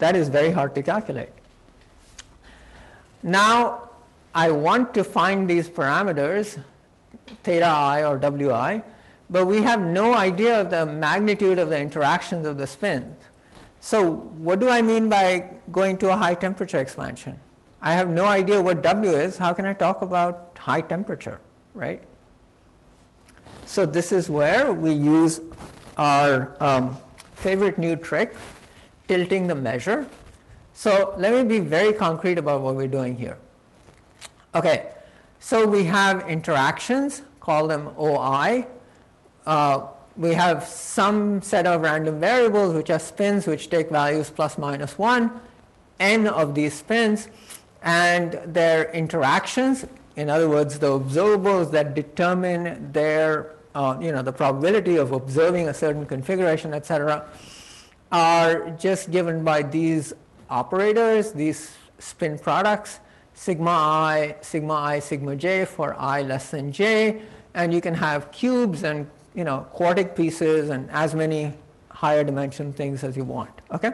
That is very hard to calculate. Now I want to find these parameters theta i or wi, but we have no idea of the magnitude of the interactions of the spins. So what do I mean by going to a high temperature expansion? I have no idea what W is. How can I talk about high temperature, right? So this is where we use our um, favorite new trick, tilting the measure. So let me be very concrete about what we're doing here. Okay, so we have interactions, call them OI. Uh, we have some set of random variables which are spins which take values plus minus 1, n of these spins, and their interactions, in other words, the observables that determine their, uh, you know, the probability of observing a certain configuration, etc., are just given by these operators, these spin products, sigma i, sigma i, sigma j for i less than j, and you can have cubes and you know quartic pieces and as many higher dimension things as you want. Okay,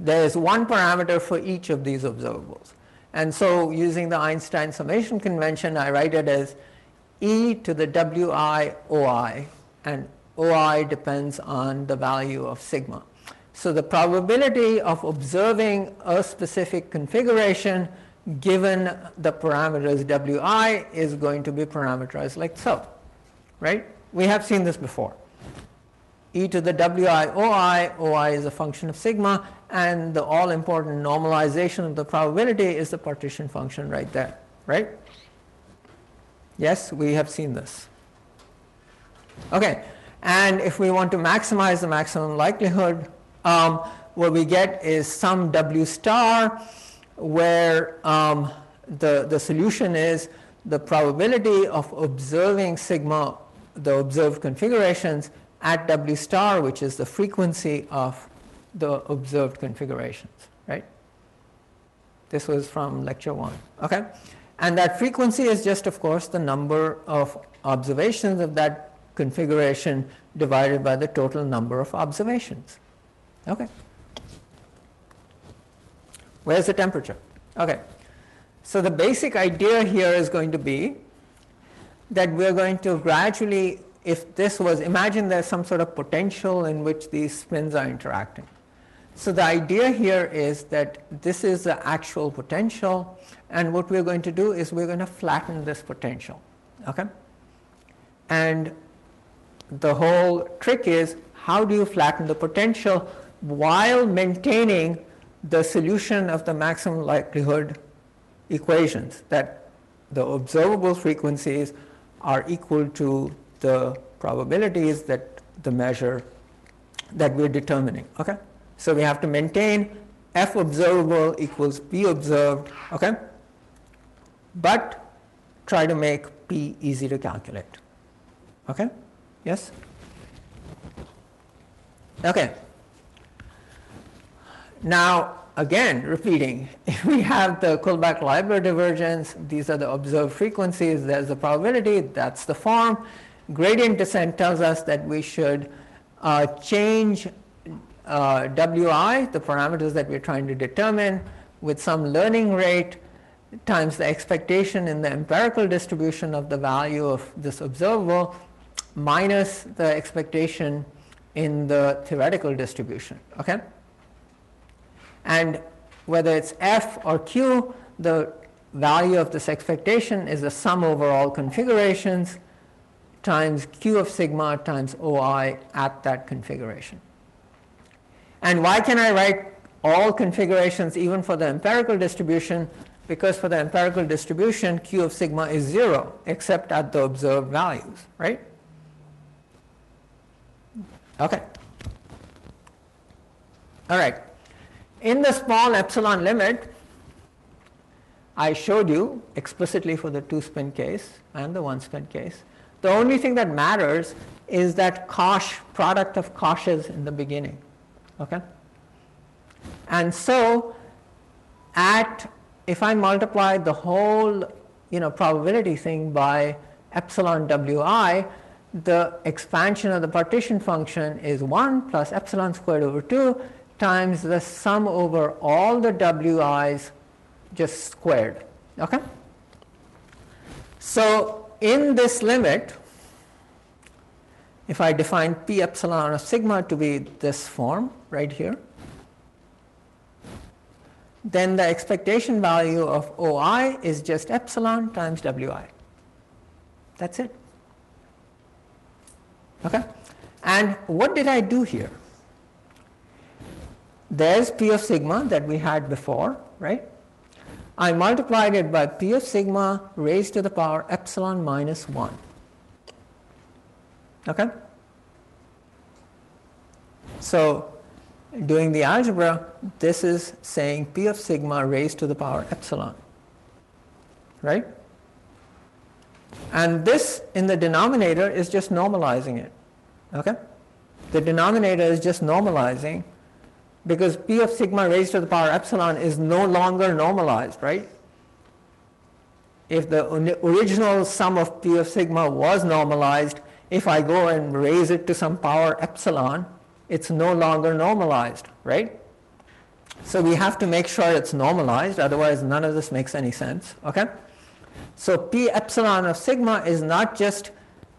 there is one parameter for each of these observables, and so using the Einstein summation convention, I write it as e to the wi oi, and oi depends on the value of sigma. So the probability of observing a specific configuration given the parameters wi is going to be parameterized like so, right? We have seen this before. e to the wi oi, oi is a function of sigma, and the all important normalization of the probability is the partition function right there, right? Yes, we have seen this. Okay, and if we want to maximize the maximum likelihood, um, what we get is some w star where um, the, the solution is the probability of observing sigma, the observed configurations at W star, which is the frequency of the observed configurations, right? This was from lecture one, okay? And that frequency is just, of course, the number of observations of that configuration divided by the total number of observations, okay? Where's the temperature? Okay. So the basic idea here is going to be that we're going to gradually, if this was, imagine there's some sort of potential in which these spins are interacting. So the idea here is that this is the actual potential and what we're going to do is we're going to flatten this potential. Okay? And the whole trick is how do you flatten the potential while maintaining the solution of the maximum likelihood equations that the observable frequencies are equal to the probabilities that the measure that we're determining. Okay? So we have to maintain f observable equals p observed. Okay? But try to make p easy to calculate. Okay? Yes? Okay. Now, again, repeating, *laughs* we have the Kullback-Leibler divergence, these are the observed frequencies, there's the probability, that's the form. Gradient descent tells us that we should uh, change uh, wi, the parameters that we're trying to determine, with some learning rate times the expectation in the empirical distribution of the value of this observable minus the expectation in the theoretical distribution. Okay? And whether it's f or q, the value of this expectation is the sum over all configurations times q of sigma times oi at that configuration. And why can I write all configurations even for the empirical distribution? Because for the empirical distribution, q of sigma is 0 except at the observed values, right? Okay. All right. In the small epsilon limit, I showed you explicitly for the two spin case and the one spin case. The only thing that matters is that cosh product of coshes in the beginning. Okay? And so at if I multiply the whole you know probability thing by epsilon wi, the expansion of the partition function is 1 plus epsilon squared over 2 times the sum over all the wi's just squared. Okay? So in this limit, if I define p epsilon of sigma to be this form right here, then the expectation value of OI is just epsilon times WI. That's it. Okay? And what did I do here? There's P of sigma that we had before, right? I multiplied it by P of sigma raised to the power epsilon minus 1. Okay? So doing the algebra, this is saying P of sigma raised to the power epsilon. Right? And this in the denominator is just normalizing it. Okay? The denominator is just normalizing because P of sigma raised to the power epsilon is no longer normalized, right? If the original sum of P of sigma was normalized, if I go and raise it to some power epsilon, it's no longer normalized, right? So we have to make sure it's normalized, otherwise none of this makes any sense, okay? So P epsilon of sigma is not just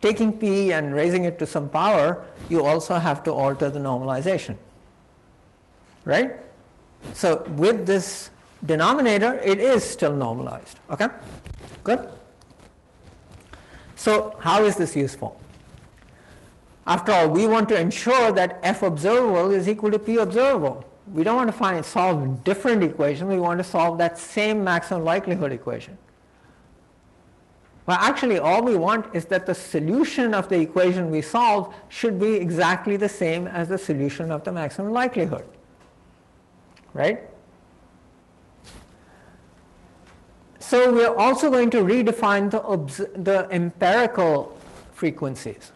taking P and raising it to some power, you also have to alter the normalization right? So with this denominator, it is still normalized. Okay? Good? So how is this useful? After all, we want to ensure that f observable is equal to p observable. We don't want to find solve different equations. We want to solve that same maximum likelihood equation. Well, actually, all we want is that the solution of the equation we solve should be exactly the same as the solution of the maximum likelihood right? So we're also going to redefine the, the empirical frequencies,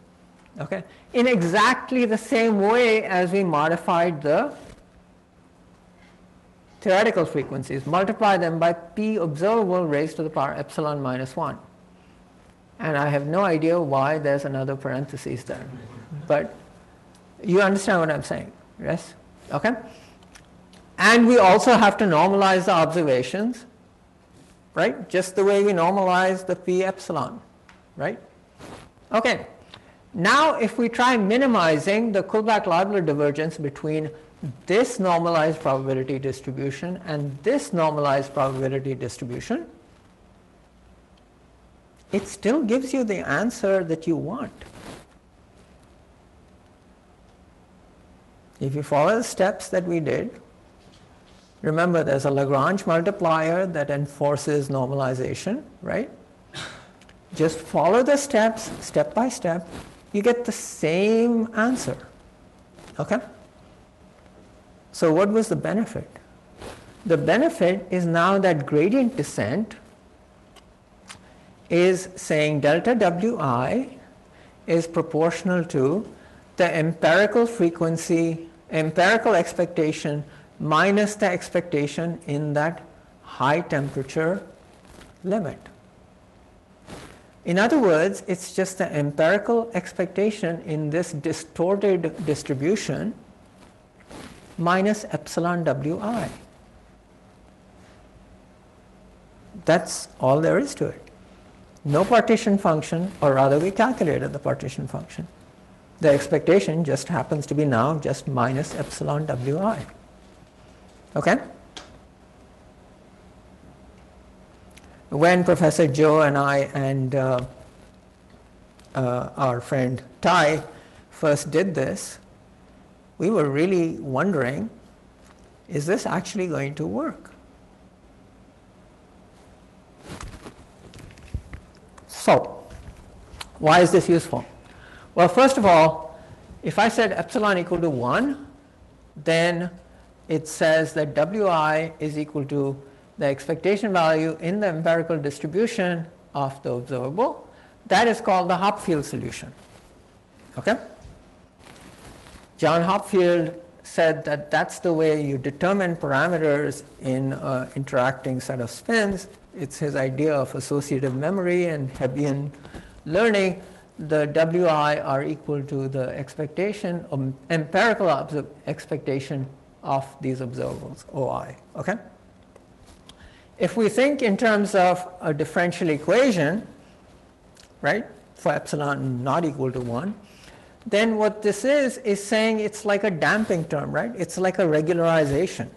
okay, in exactly the same way as we modified the theoretical frequencies. Multiply them by p observable raised to the power epsilon minus 1. And I have no idea why there's another parenthesis there. But you understand what I'm saying, yes? Okay? And we also have to normalize the observations, right? Just the way we normalize the p epsilon, right? Okay. Now if we try minimizing the Kullback-Leibler divergence between this normalized probability distribution and this normalized probability distribution, it still gives you the answer that you want. if you follow the steps that we did, remember there's a Lagrange multiplier that enforces normalization, right? Just follow the steps, step by step, you get the same answer. Okay? So, what was the benefit? The benefit is now that gradient descent is saying delta Wi is proportional to the empirical frequency, empirical expectation minus the expectation in that high temperature limit. In other words, it's just the empirical expectation in this distorted distribution minus epsilon wi. That's all there is to it. No partition function, or rather we calculated the partition function. The expectation just happens to be now just minus epsilon wi. Okay? When Professor Jo and I and uh, uh, our friend Tai first did this, we were really wondering is this actually going to work? So, why is this useful? Well, first of all, if I said epsilon equal to 1, then it says that Wi is equal to the expectation value in the empirical distribution of the observable. That is called the Hopfield solution. Okay? John Hopfield said that that's the way you determine parameters in an interacting set of spins. It's his idea of associative memory and Hebbian learning. The Wi are equal to the expectation, um, empirical expectation of these observables, OI. Okay? If we think in terms of a differential equation, right, for epsilon not equal to 1, then what this is is saying it's like a damping term, right? It's like a regularization.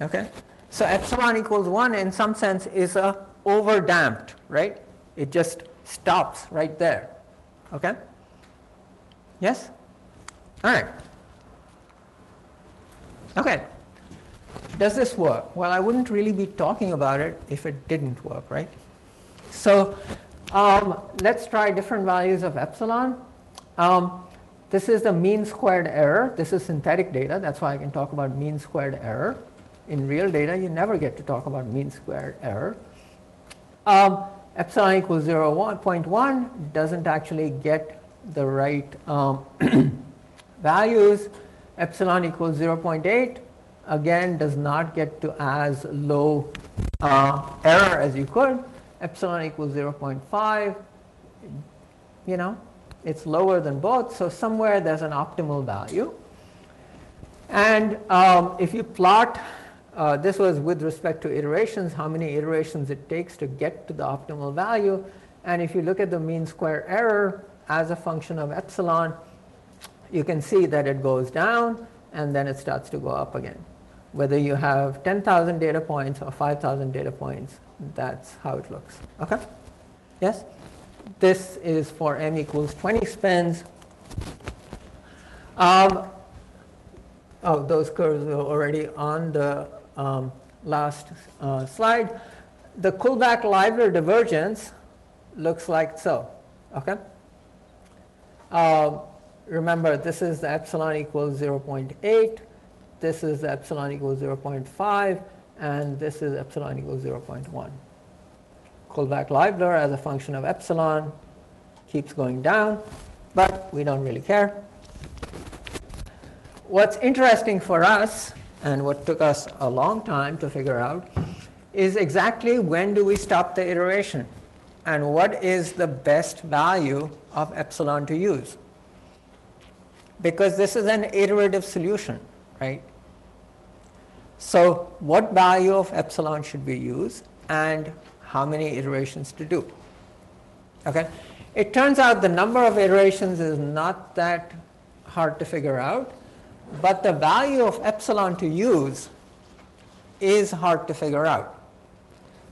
Okay? So epsilon equals 1 in some sense is a overdamped, right? It just stops right there. Okay? Yes? All right. Okay. Does this work? Well, I wouldn't really be talking about it if it didn't work, right? So um, let's try different values of epsilon. Um, this is the mean squared error. This is synthetic data. That's why I can talk about mean squared error. In real data, you never get to talk about mean squared error. Um, epsilon equals 0, 0.1 doesn't actually get the right um, *clears throat* values. Epsilon equals 0.8 again does not get to as low uh, error as you could. Epsilon equals 0.5, you know, it's lower than both, so somewhere there's an optimal value. And um, if you plot, uh, this was with respect to iterations, how many iterations it takes to get to the optimal value. And if you look at the mean square error as a function of epsilon, you can see that it goes down and then it starts to go up again. Whether you have 10,000 data points or 5,000 data points, that's how it looks. Okay? Yes? This is for m equals 20 spins. Um, oh, those curves are already on the um, last uh, slide. The Kullback-Leibler divergence looks like so. Okay? Uh, remember, this is the epsilon equals 0.8 this is epsilon equals 0.5, and this is epsilon equals 0.1. Kullback-Leibler as a function of epsilon keeps going down, but we don't really care. What's interesting for us, and what took us a long time to figure out, is exactly when do we stop the iteration and what is the best value of epsilon to use. Because this is an iterative solution, right? So what value of epsilon should we use and how many iterations to do? Okay. It turns out the number of iterations is not that hard to figure out, but the value of epsilon to use is hard to figure out.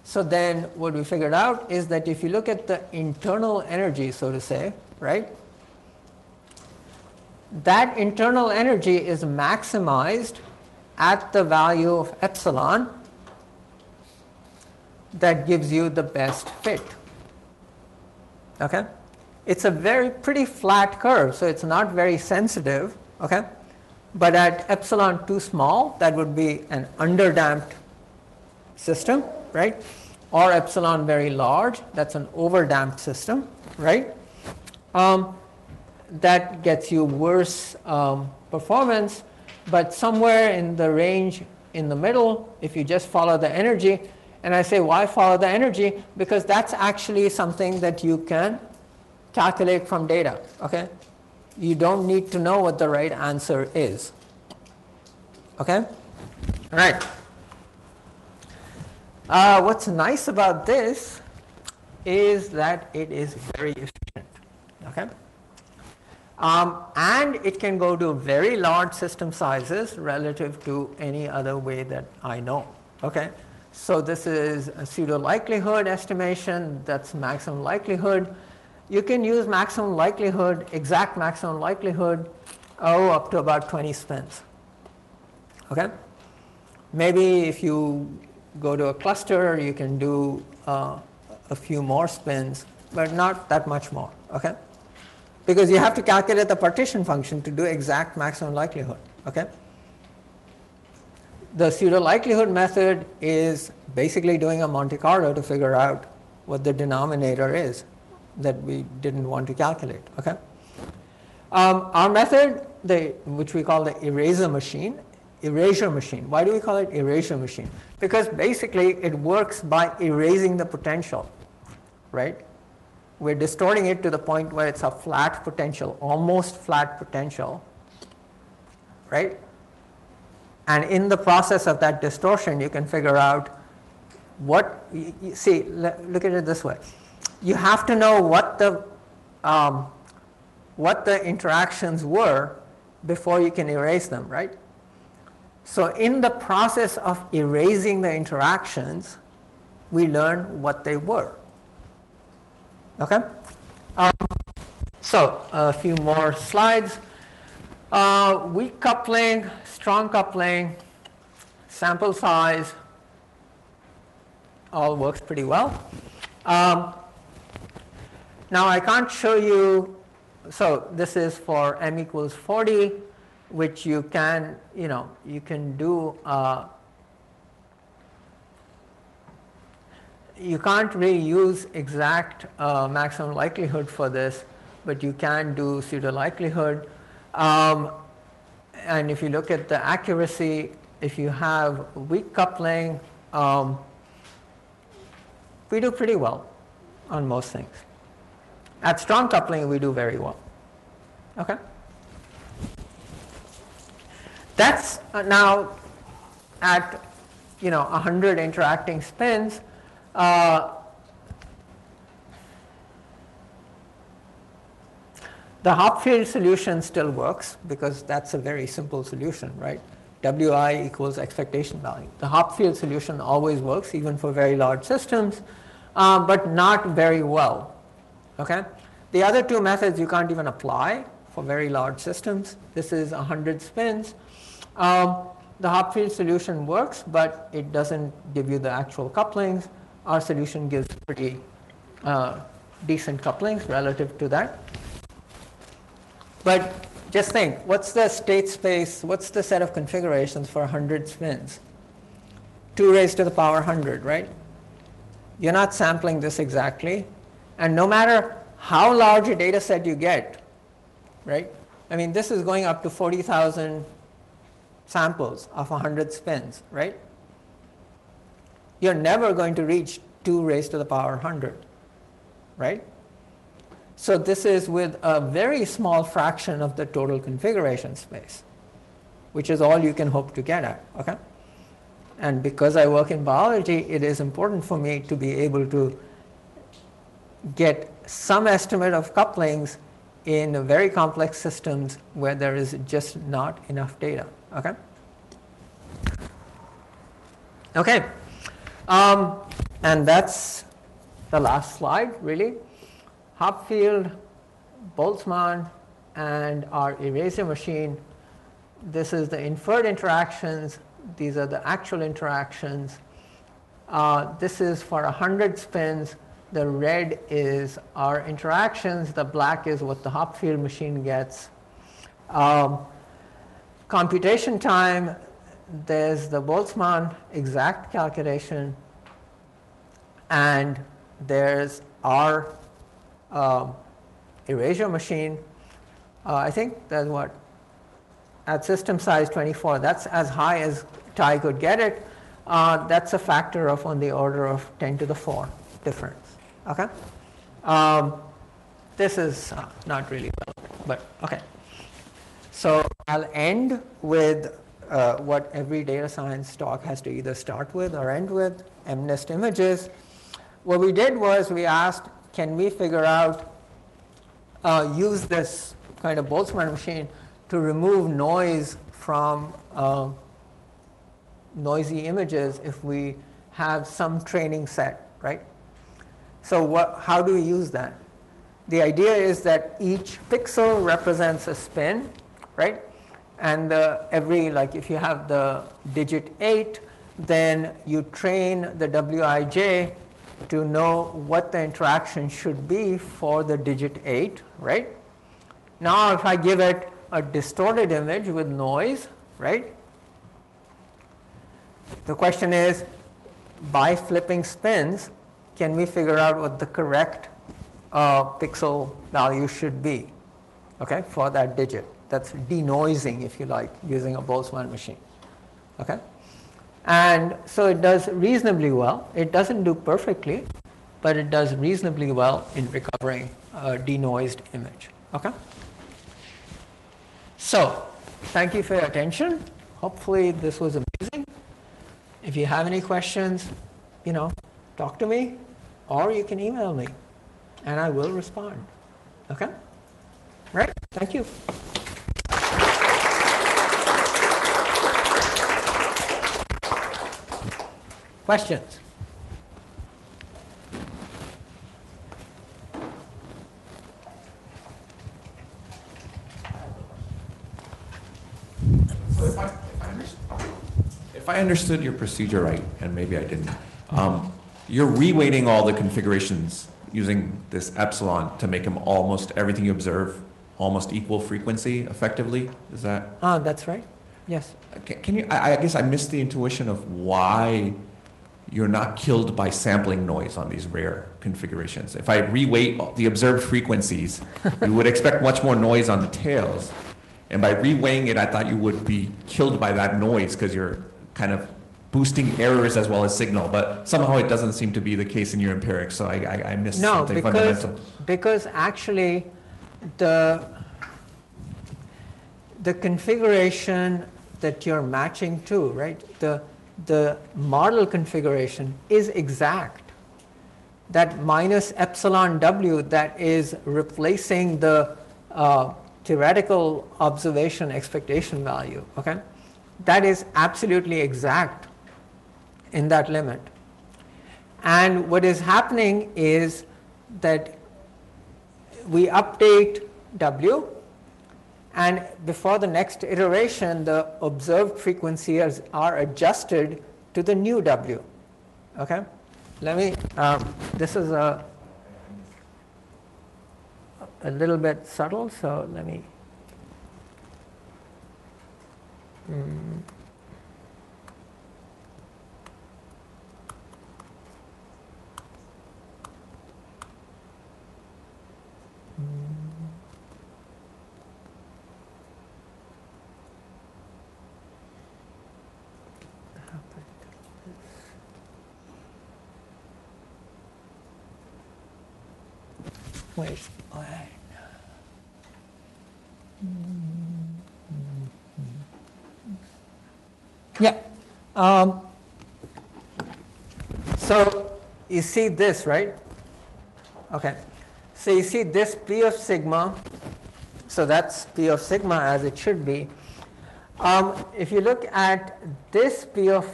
So then what we figured out is that if you look at the internal energy, so to say, right? That internal energy is maximized at the value of epsilon that gives you the best fit. Okay? It's a very pretty flat curve, so it's not very sensitive. Okay? But at epsilon too small, that would be an underdamped system, right? Or epsilon very large, that's an overdamped system, right? Um, that gets you worse um, performance, but somewhere in the range in the middle, if you just follow the energy, and I say why follow the energy? Because that's actually something that you can calculate from data, okay? You don't need to know what the right answer is. Okay? All right. Uh, what's nice about this is that it is very efficient. Okay? Um, and it can go to very large system sizes relative to any other way that I know. Okay? So this is a pseudo likelihood estimation, that's maximum likelihood. You can use maximum likelihood, exact maximum likelihood, oh, up to about 20 spins. Okay? Maybe if you go to a cluster, you can do uh, a few more spins, but not that much more. Okay? Because you have to calculate the partition function to do exact maximum likelihood. Okay? The pseudo likelihood method is basically doing a Monte Carlo to figure out what the denominator is that we didn't want to calculate. Okay? Um, our method, the, which we call the eraser machine, erasure machine. Why do we call it erasure machine? Because basically it works by erasing the potential, right? We're distorting it to the point where it's a flat potential, almost flat potential, right? And in the process of that distortion, you can figure out what, you, see, look at it this way. You have to know what the, um, what the interactions were before you can erase them, right? So in the process of erasing the interactions, we learn what they were. Okay? Um, so a few more slides. Uh, weak coupling, strong coupling, sample size, all works pretty well. Um, now I can't show you, so this is for m equals 40, which you can, you know, you can do, uh, you can't really use exact uh, maximum likelihood for this, but you can do pseudo likelihood. Um, and if you look at the accuracy, if you have weak coupling, um, we do pretty well on most things. At strong coupling, we do very well. Okay? That's uh, now at you know 100 interacting spins. Uh, the Hopfield solution still works because that's a very simple solution, right? Wi equals expectation value. The Hopfield solution always works even for very large systems, uh, but not very well. Okay? The other two methods you can't even apply for very large systems. This is 100 spins. Um, the Hopfield solution works, but it doesn't give you the actual couplings. Our solution gives pretty uh, decent couplings relative to that. But just think, what's the state space, what's the set of configurations for 100 spins? 2 raised to the power 100, right? You're not sampling this exactly. And no matter how large a data set you get, right? I mean, this is going up to 40,000 samples of 100 spins, right? You're never going to reach 2 raised to the power 100, right? So this is with a very small fraction of the total configuration space, which is all you can hope to get at, okay? And because I work in biology, it is important for me to be able to get some estimate of couplings in very complex systems where there is just not enough data. Okay? Okay. Um, and that's the last slide, really. Hopfield, Boltzmann, and our eraser machine. This is the inferred interactions. These are the actual interactions. Uh, this is for 100 spins. The red is our interactions. The black is what the Hopfield machine gets. Um, computation time, there's the Boltzmann exact calculation, and there's our um, erasure machine. Uh, I think that's what, at system size 24, that's as high as Tai could get it. Uh, that's a factor of on the order of 10 to the 4 difference. Okay? Um, this is uh, not really relevant, but okay. So I'll end with uh, what every data science talk has to either start with or end with, MNIST images. What we did was we asked, can we figure out, uh, use this kind of Boltzmann machine to remove noise from uh, noisy images if we have some training set, right? So what, how do we use that? The idea is that each pixel represents a spin, right? And every, like if you have the digit 8, then you train the Wij to know what the interaction should be for the digit 8, right? Now if I give it a distorted image with noise, right? The question is, by flipping spins, can we figure out what the correct uh, pixel value should be, okay, for that digit? That's denoising, if you like, using a Boltzmann machine, okay? And so it does reasonably well. It doesn't do perfectly, but it does reasonably well in recovering a denoised image, okay? So, thank you for your attention. Hopefully this was amazing. If you have any questions, you know, talk to me or you can email me and I will respond. Okay? Right? Thank you. Questions? So if I, if I, understood, if I understood your procedure right, and maybe I didn't, um, you're reweighting all the configurations using this epsilon to make them almost everything you observe almost equal frequency effectively. Is that? Ah, that's right. Yes. Can, can you? I, I guess I missed the intuition of why you're not killed by sampling noise on these rare configurations. If I reweight the observed frequencies, *laughs* you would expect much more noise on the tails. And by reweighing it, I thought you would be killed by that noise because you're kind of boosting errors as well as signal. But somehow it doesn't seem to be the case in your empirics, so I, I, I missed No, something because, fundamental. because actually the, the configuration that you're matching to, right? The, the model configuration is exact. That minus epsilon w that is replacing the uh, theoretical observation expectation value, okay? That is absolutely exact in that limit. And what is happening is that we update w and before the next iteration the observed frequencies are adjusted to the new w. Okay? Let me, um, this is a, a little bit subtle, so let me. Mm. Yeah. Um, so you see this, right? Okay. So you see this P of sigma. So that's P of sigma as it should be. Um, if you look at this P of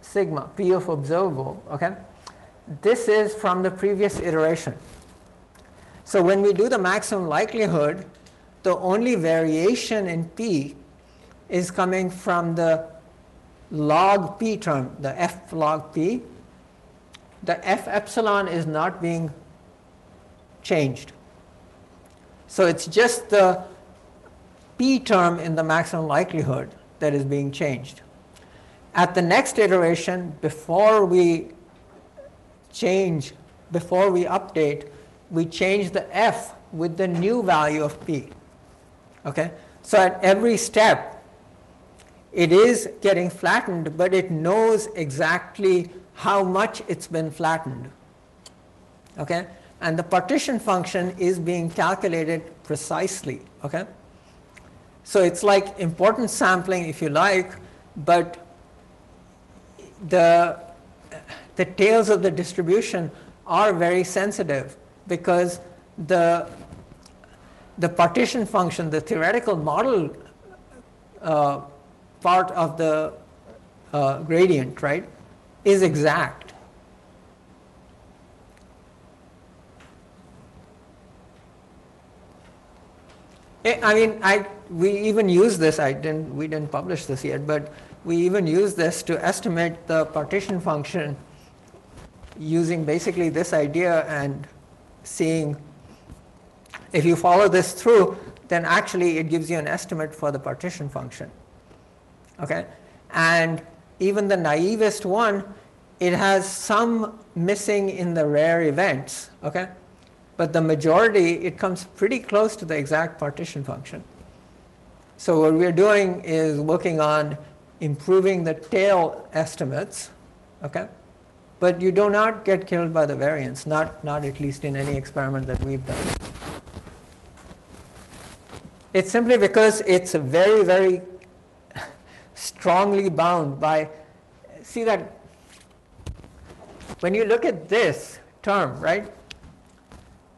sigma, P of observable, okay, this is from the previous iteration. So when we do the maximum likelihood, the only variation in p is coming from the log p term, the f log p. The f epsilon is not being changed. So it's just the p term in the maximum likelihood that is being changed. At the next iteration, before we change, before we update, we change the f with the new value of p. Okay? So at every step, it is getting flattened, but it knows exactly how much it's been flattened. Okay? And the partition function is being calculated precisely. Okay? So it's like importance sampling, if you like, but the, the tails of the distribution are very sensitive because the, the partition function, the theoretical model uh, part of the uh, gradient, right, is exact. Eh, I mean, I, we even use this, I didn't, we didn't publish this yet, but we even use this to estimate the partition function using basically this idea and seeing if you follow this through, then actually it gives you an estimate for the partition function. Okay? And even the naivest one, it has some missing in the rare events. Okay? But the majority, it comes pretty close to the exact partition function. So what we're doing is working on improving the tail estimates, okay? But you do not get killed by the variance, not, not at least in any experiment that we've done. It's simply because it's very, very strongly bound by, see that when you look at this term, right,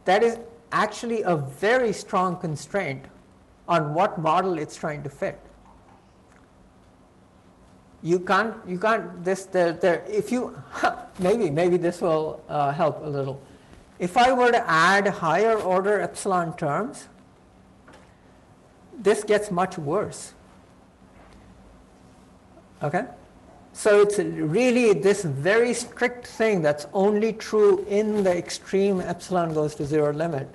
that is actually a very strong constraint on what model it's trying to fit. You can't, you can't, this, there, there, if you, *laughs* maybe, maybe this will uh, help a little. If I were to add higher order epsilon terms, this gets much worse. Okay? So it's really this very strict thing that's only true in the extreme epsilon goes to zero limit.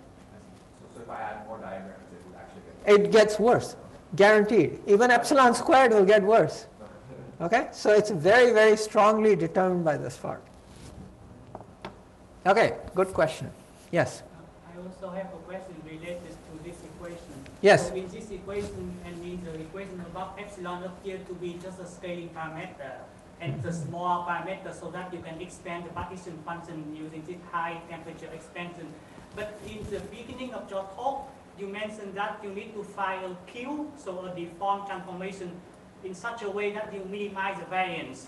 So if I add more diagrams, it would actually get It gets worse, guaranteed. Even epsilon squared will get worse. Okay? So it's very, very strongly determined by this part. Okay, good question. Yes? Um, I also have a question related to this equation. Yes. So in this equation, and in the equation above, epsilon appear to be just a scaling parameter and the small parameter so that you can expand the partition function using this high temperature expansion. But in the beginning of your talk, you mentioned that you need to find a Q, so a deformed transformation in such a way that you minimize the variance.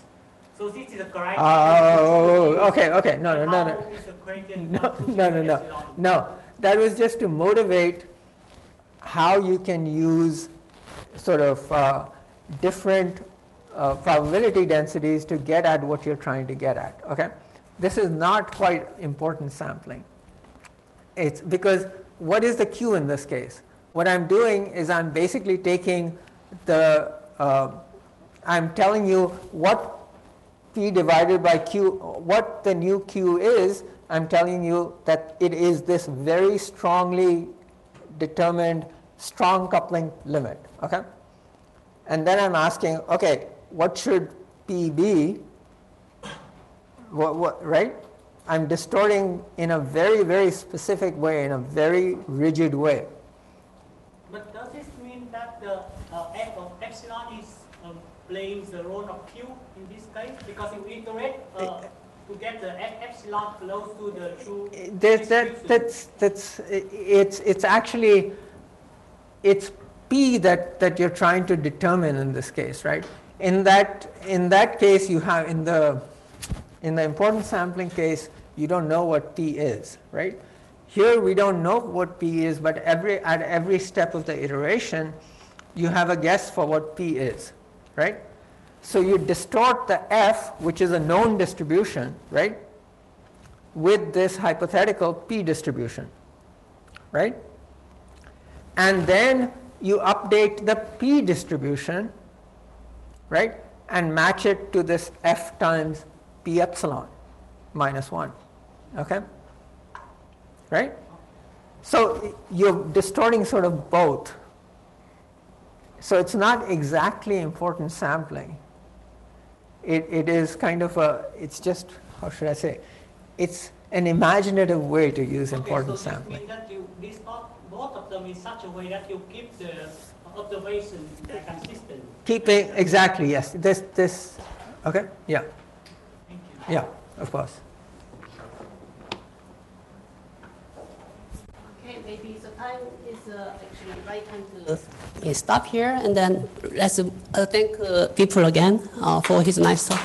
So this is the correct. Oh, okay, okay. No, no, no, no. How is the gradient No, no, no, no. No, that was just to motivate how you can use sort of uh, different uh, probability densities to get at what you're trying to get at. Okay, this is not quite important sampling. It's because what is the Q in this case? What I'm doing is I'm basically taking the uh, I'm telling you what P divided by Q, what the new Q is, I'm telling you that it is this very strongly determined strong coupling limit. Okay? And then I'm asking, okay, what should P be? What, what, right? I'm distorting in a very, very specific way, in a very rigid way. But does this mean that the uh, f of epsilon is um, playing the role of q in this case? Because you iterate uh, eh, to get the f epsilon close to the eh, true There's that, that's, that's, it's, it's actually, it's P that, that you're trying to determine in this case, right? In that, in that case, you have, in the, in the importance sampling case, you don't know what P is, right? Here, we don't know what P is, but every, at every step of the iteration, you have a guess for what P is, right? So you distort the F, which is a known distribution, right? with this hypothetical p distribution. right? And then you update the p distribution, right? And match it to this f times p epsilon minus 1. Okay? Right? So you're distorting sort of both. So it's not exactly important sampling. It, it is kind of a, it's just, how should I say? It's an imaginative way to use important okay, so sampling. This means that you distort both of them in such a way that you keep the observation consistent. Keeping, exactly, yes. This, this, okay? Yeah, Thank you. yeah, of course. Okay, maybe the time is uh, actually right time to stop here, and then let's uh, thank uh, people again uh, for his nice talk.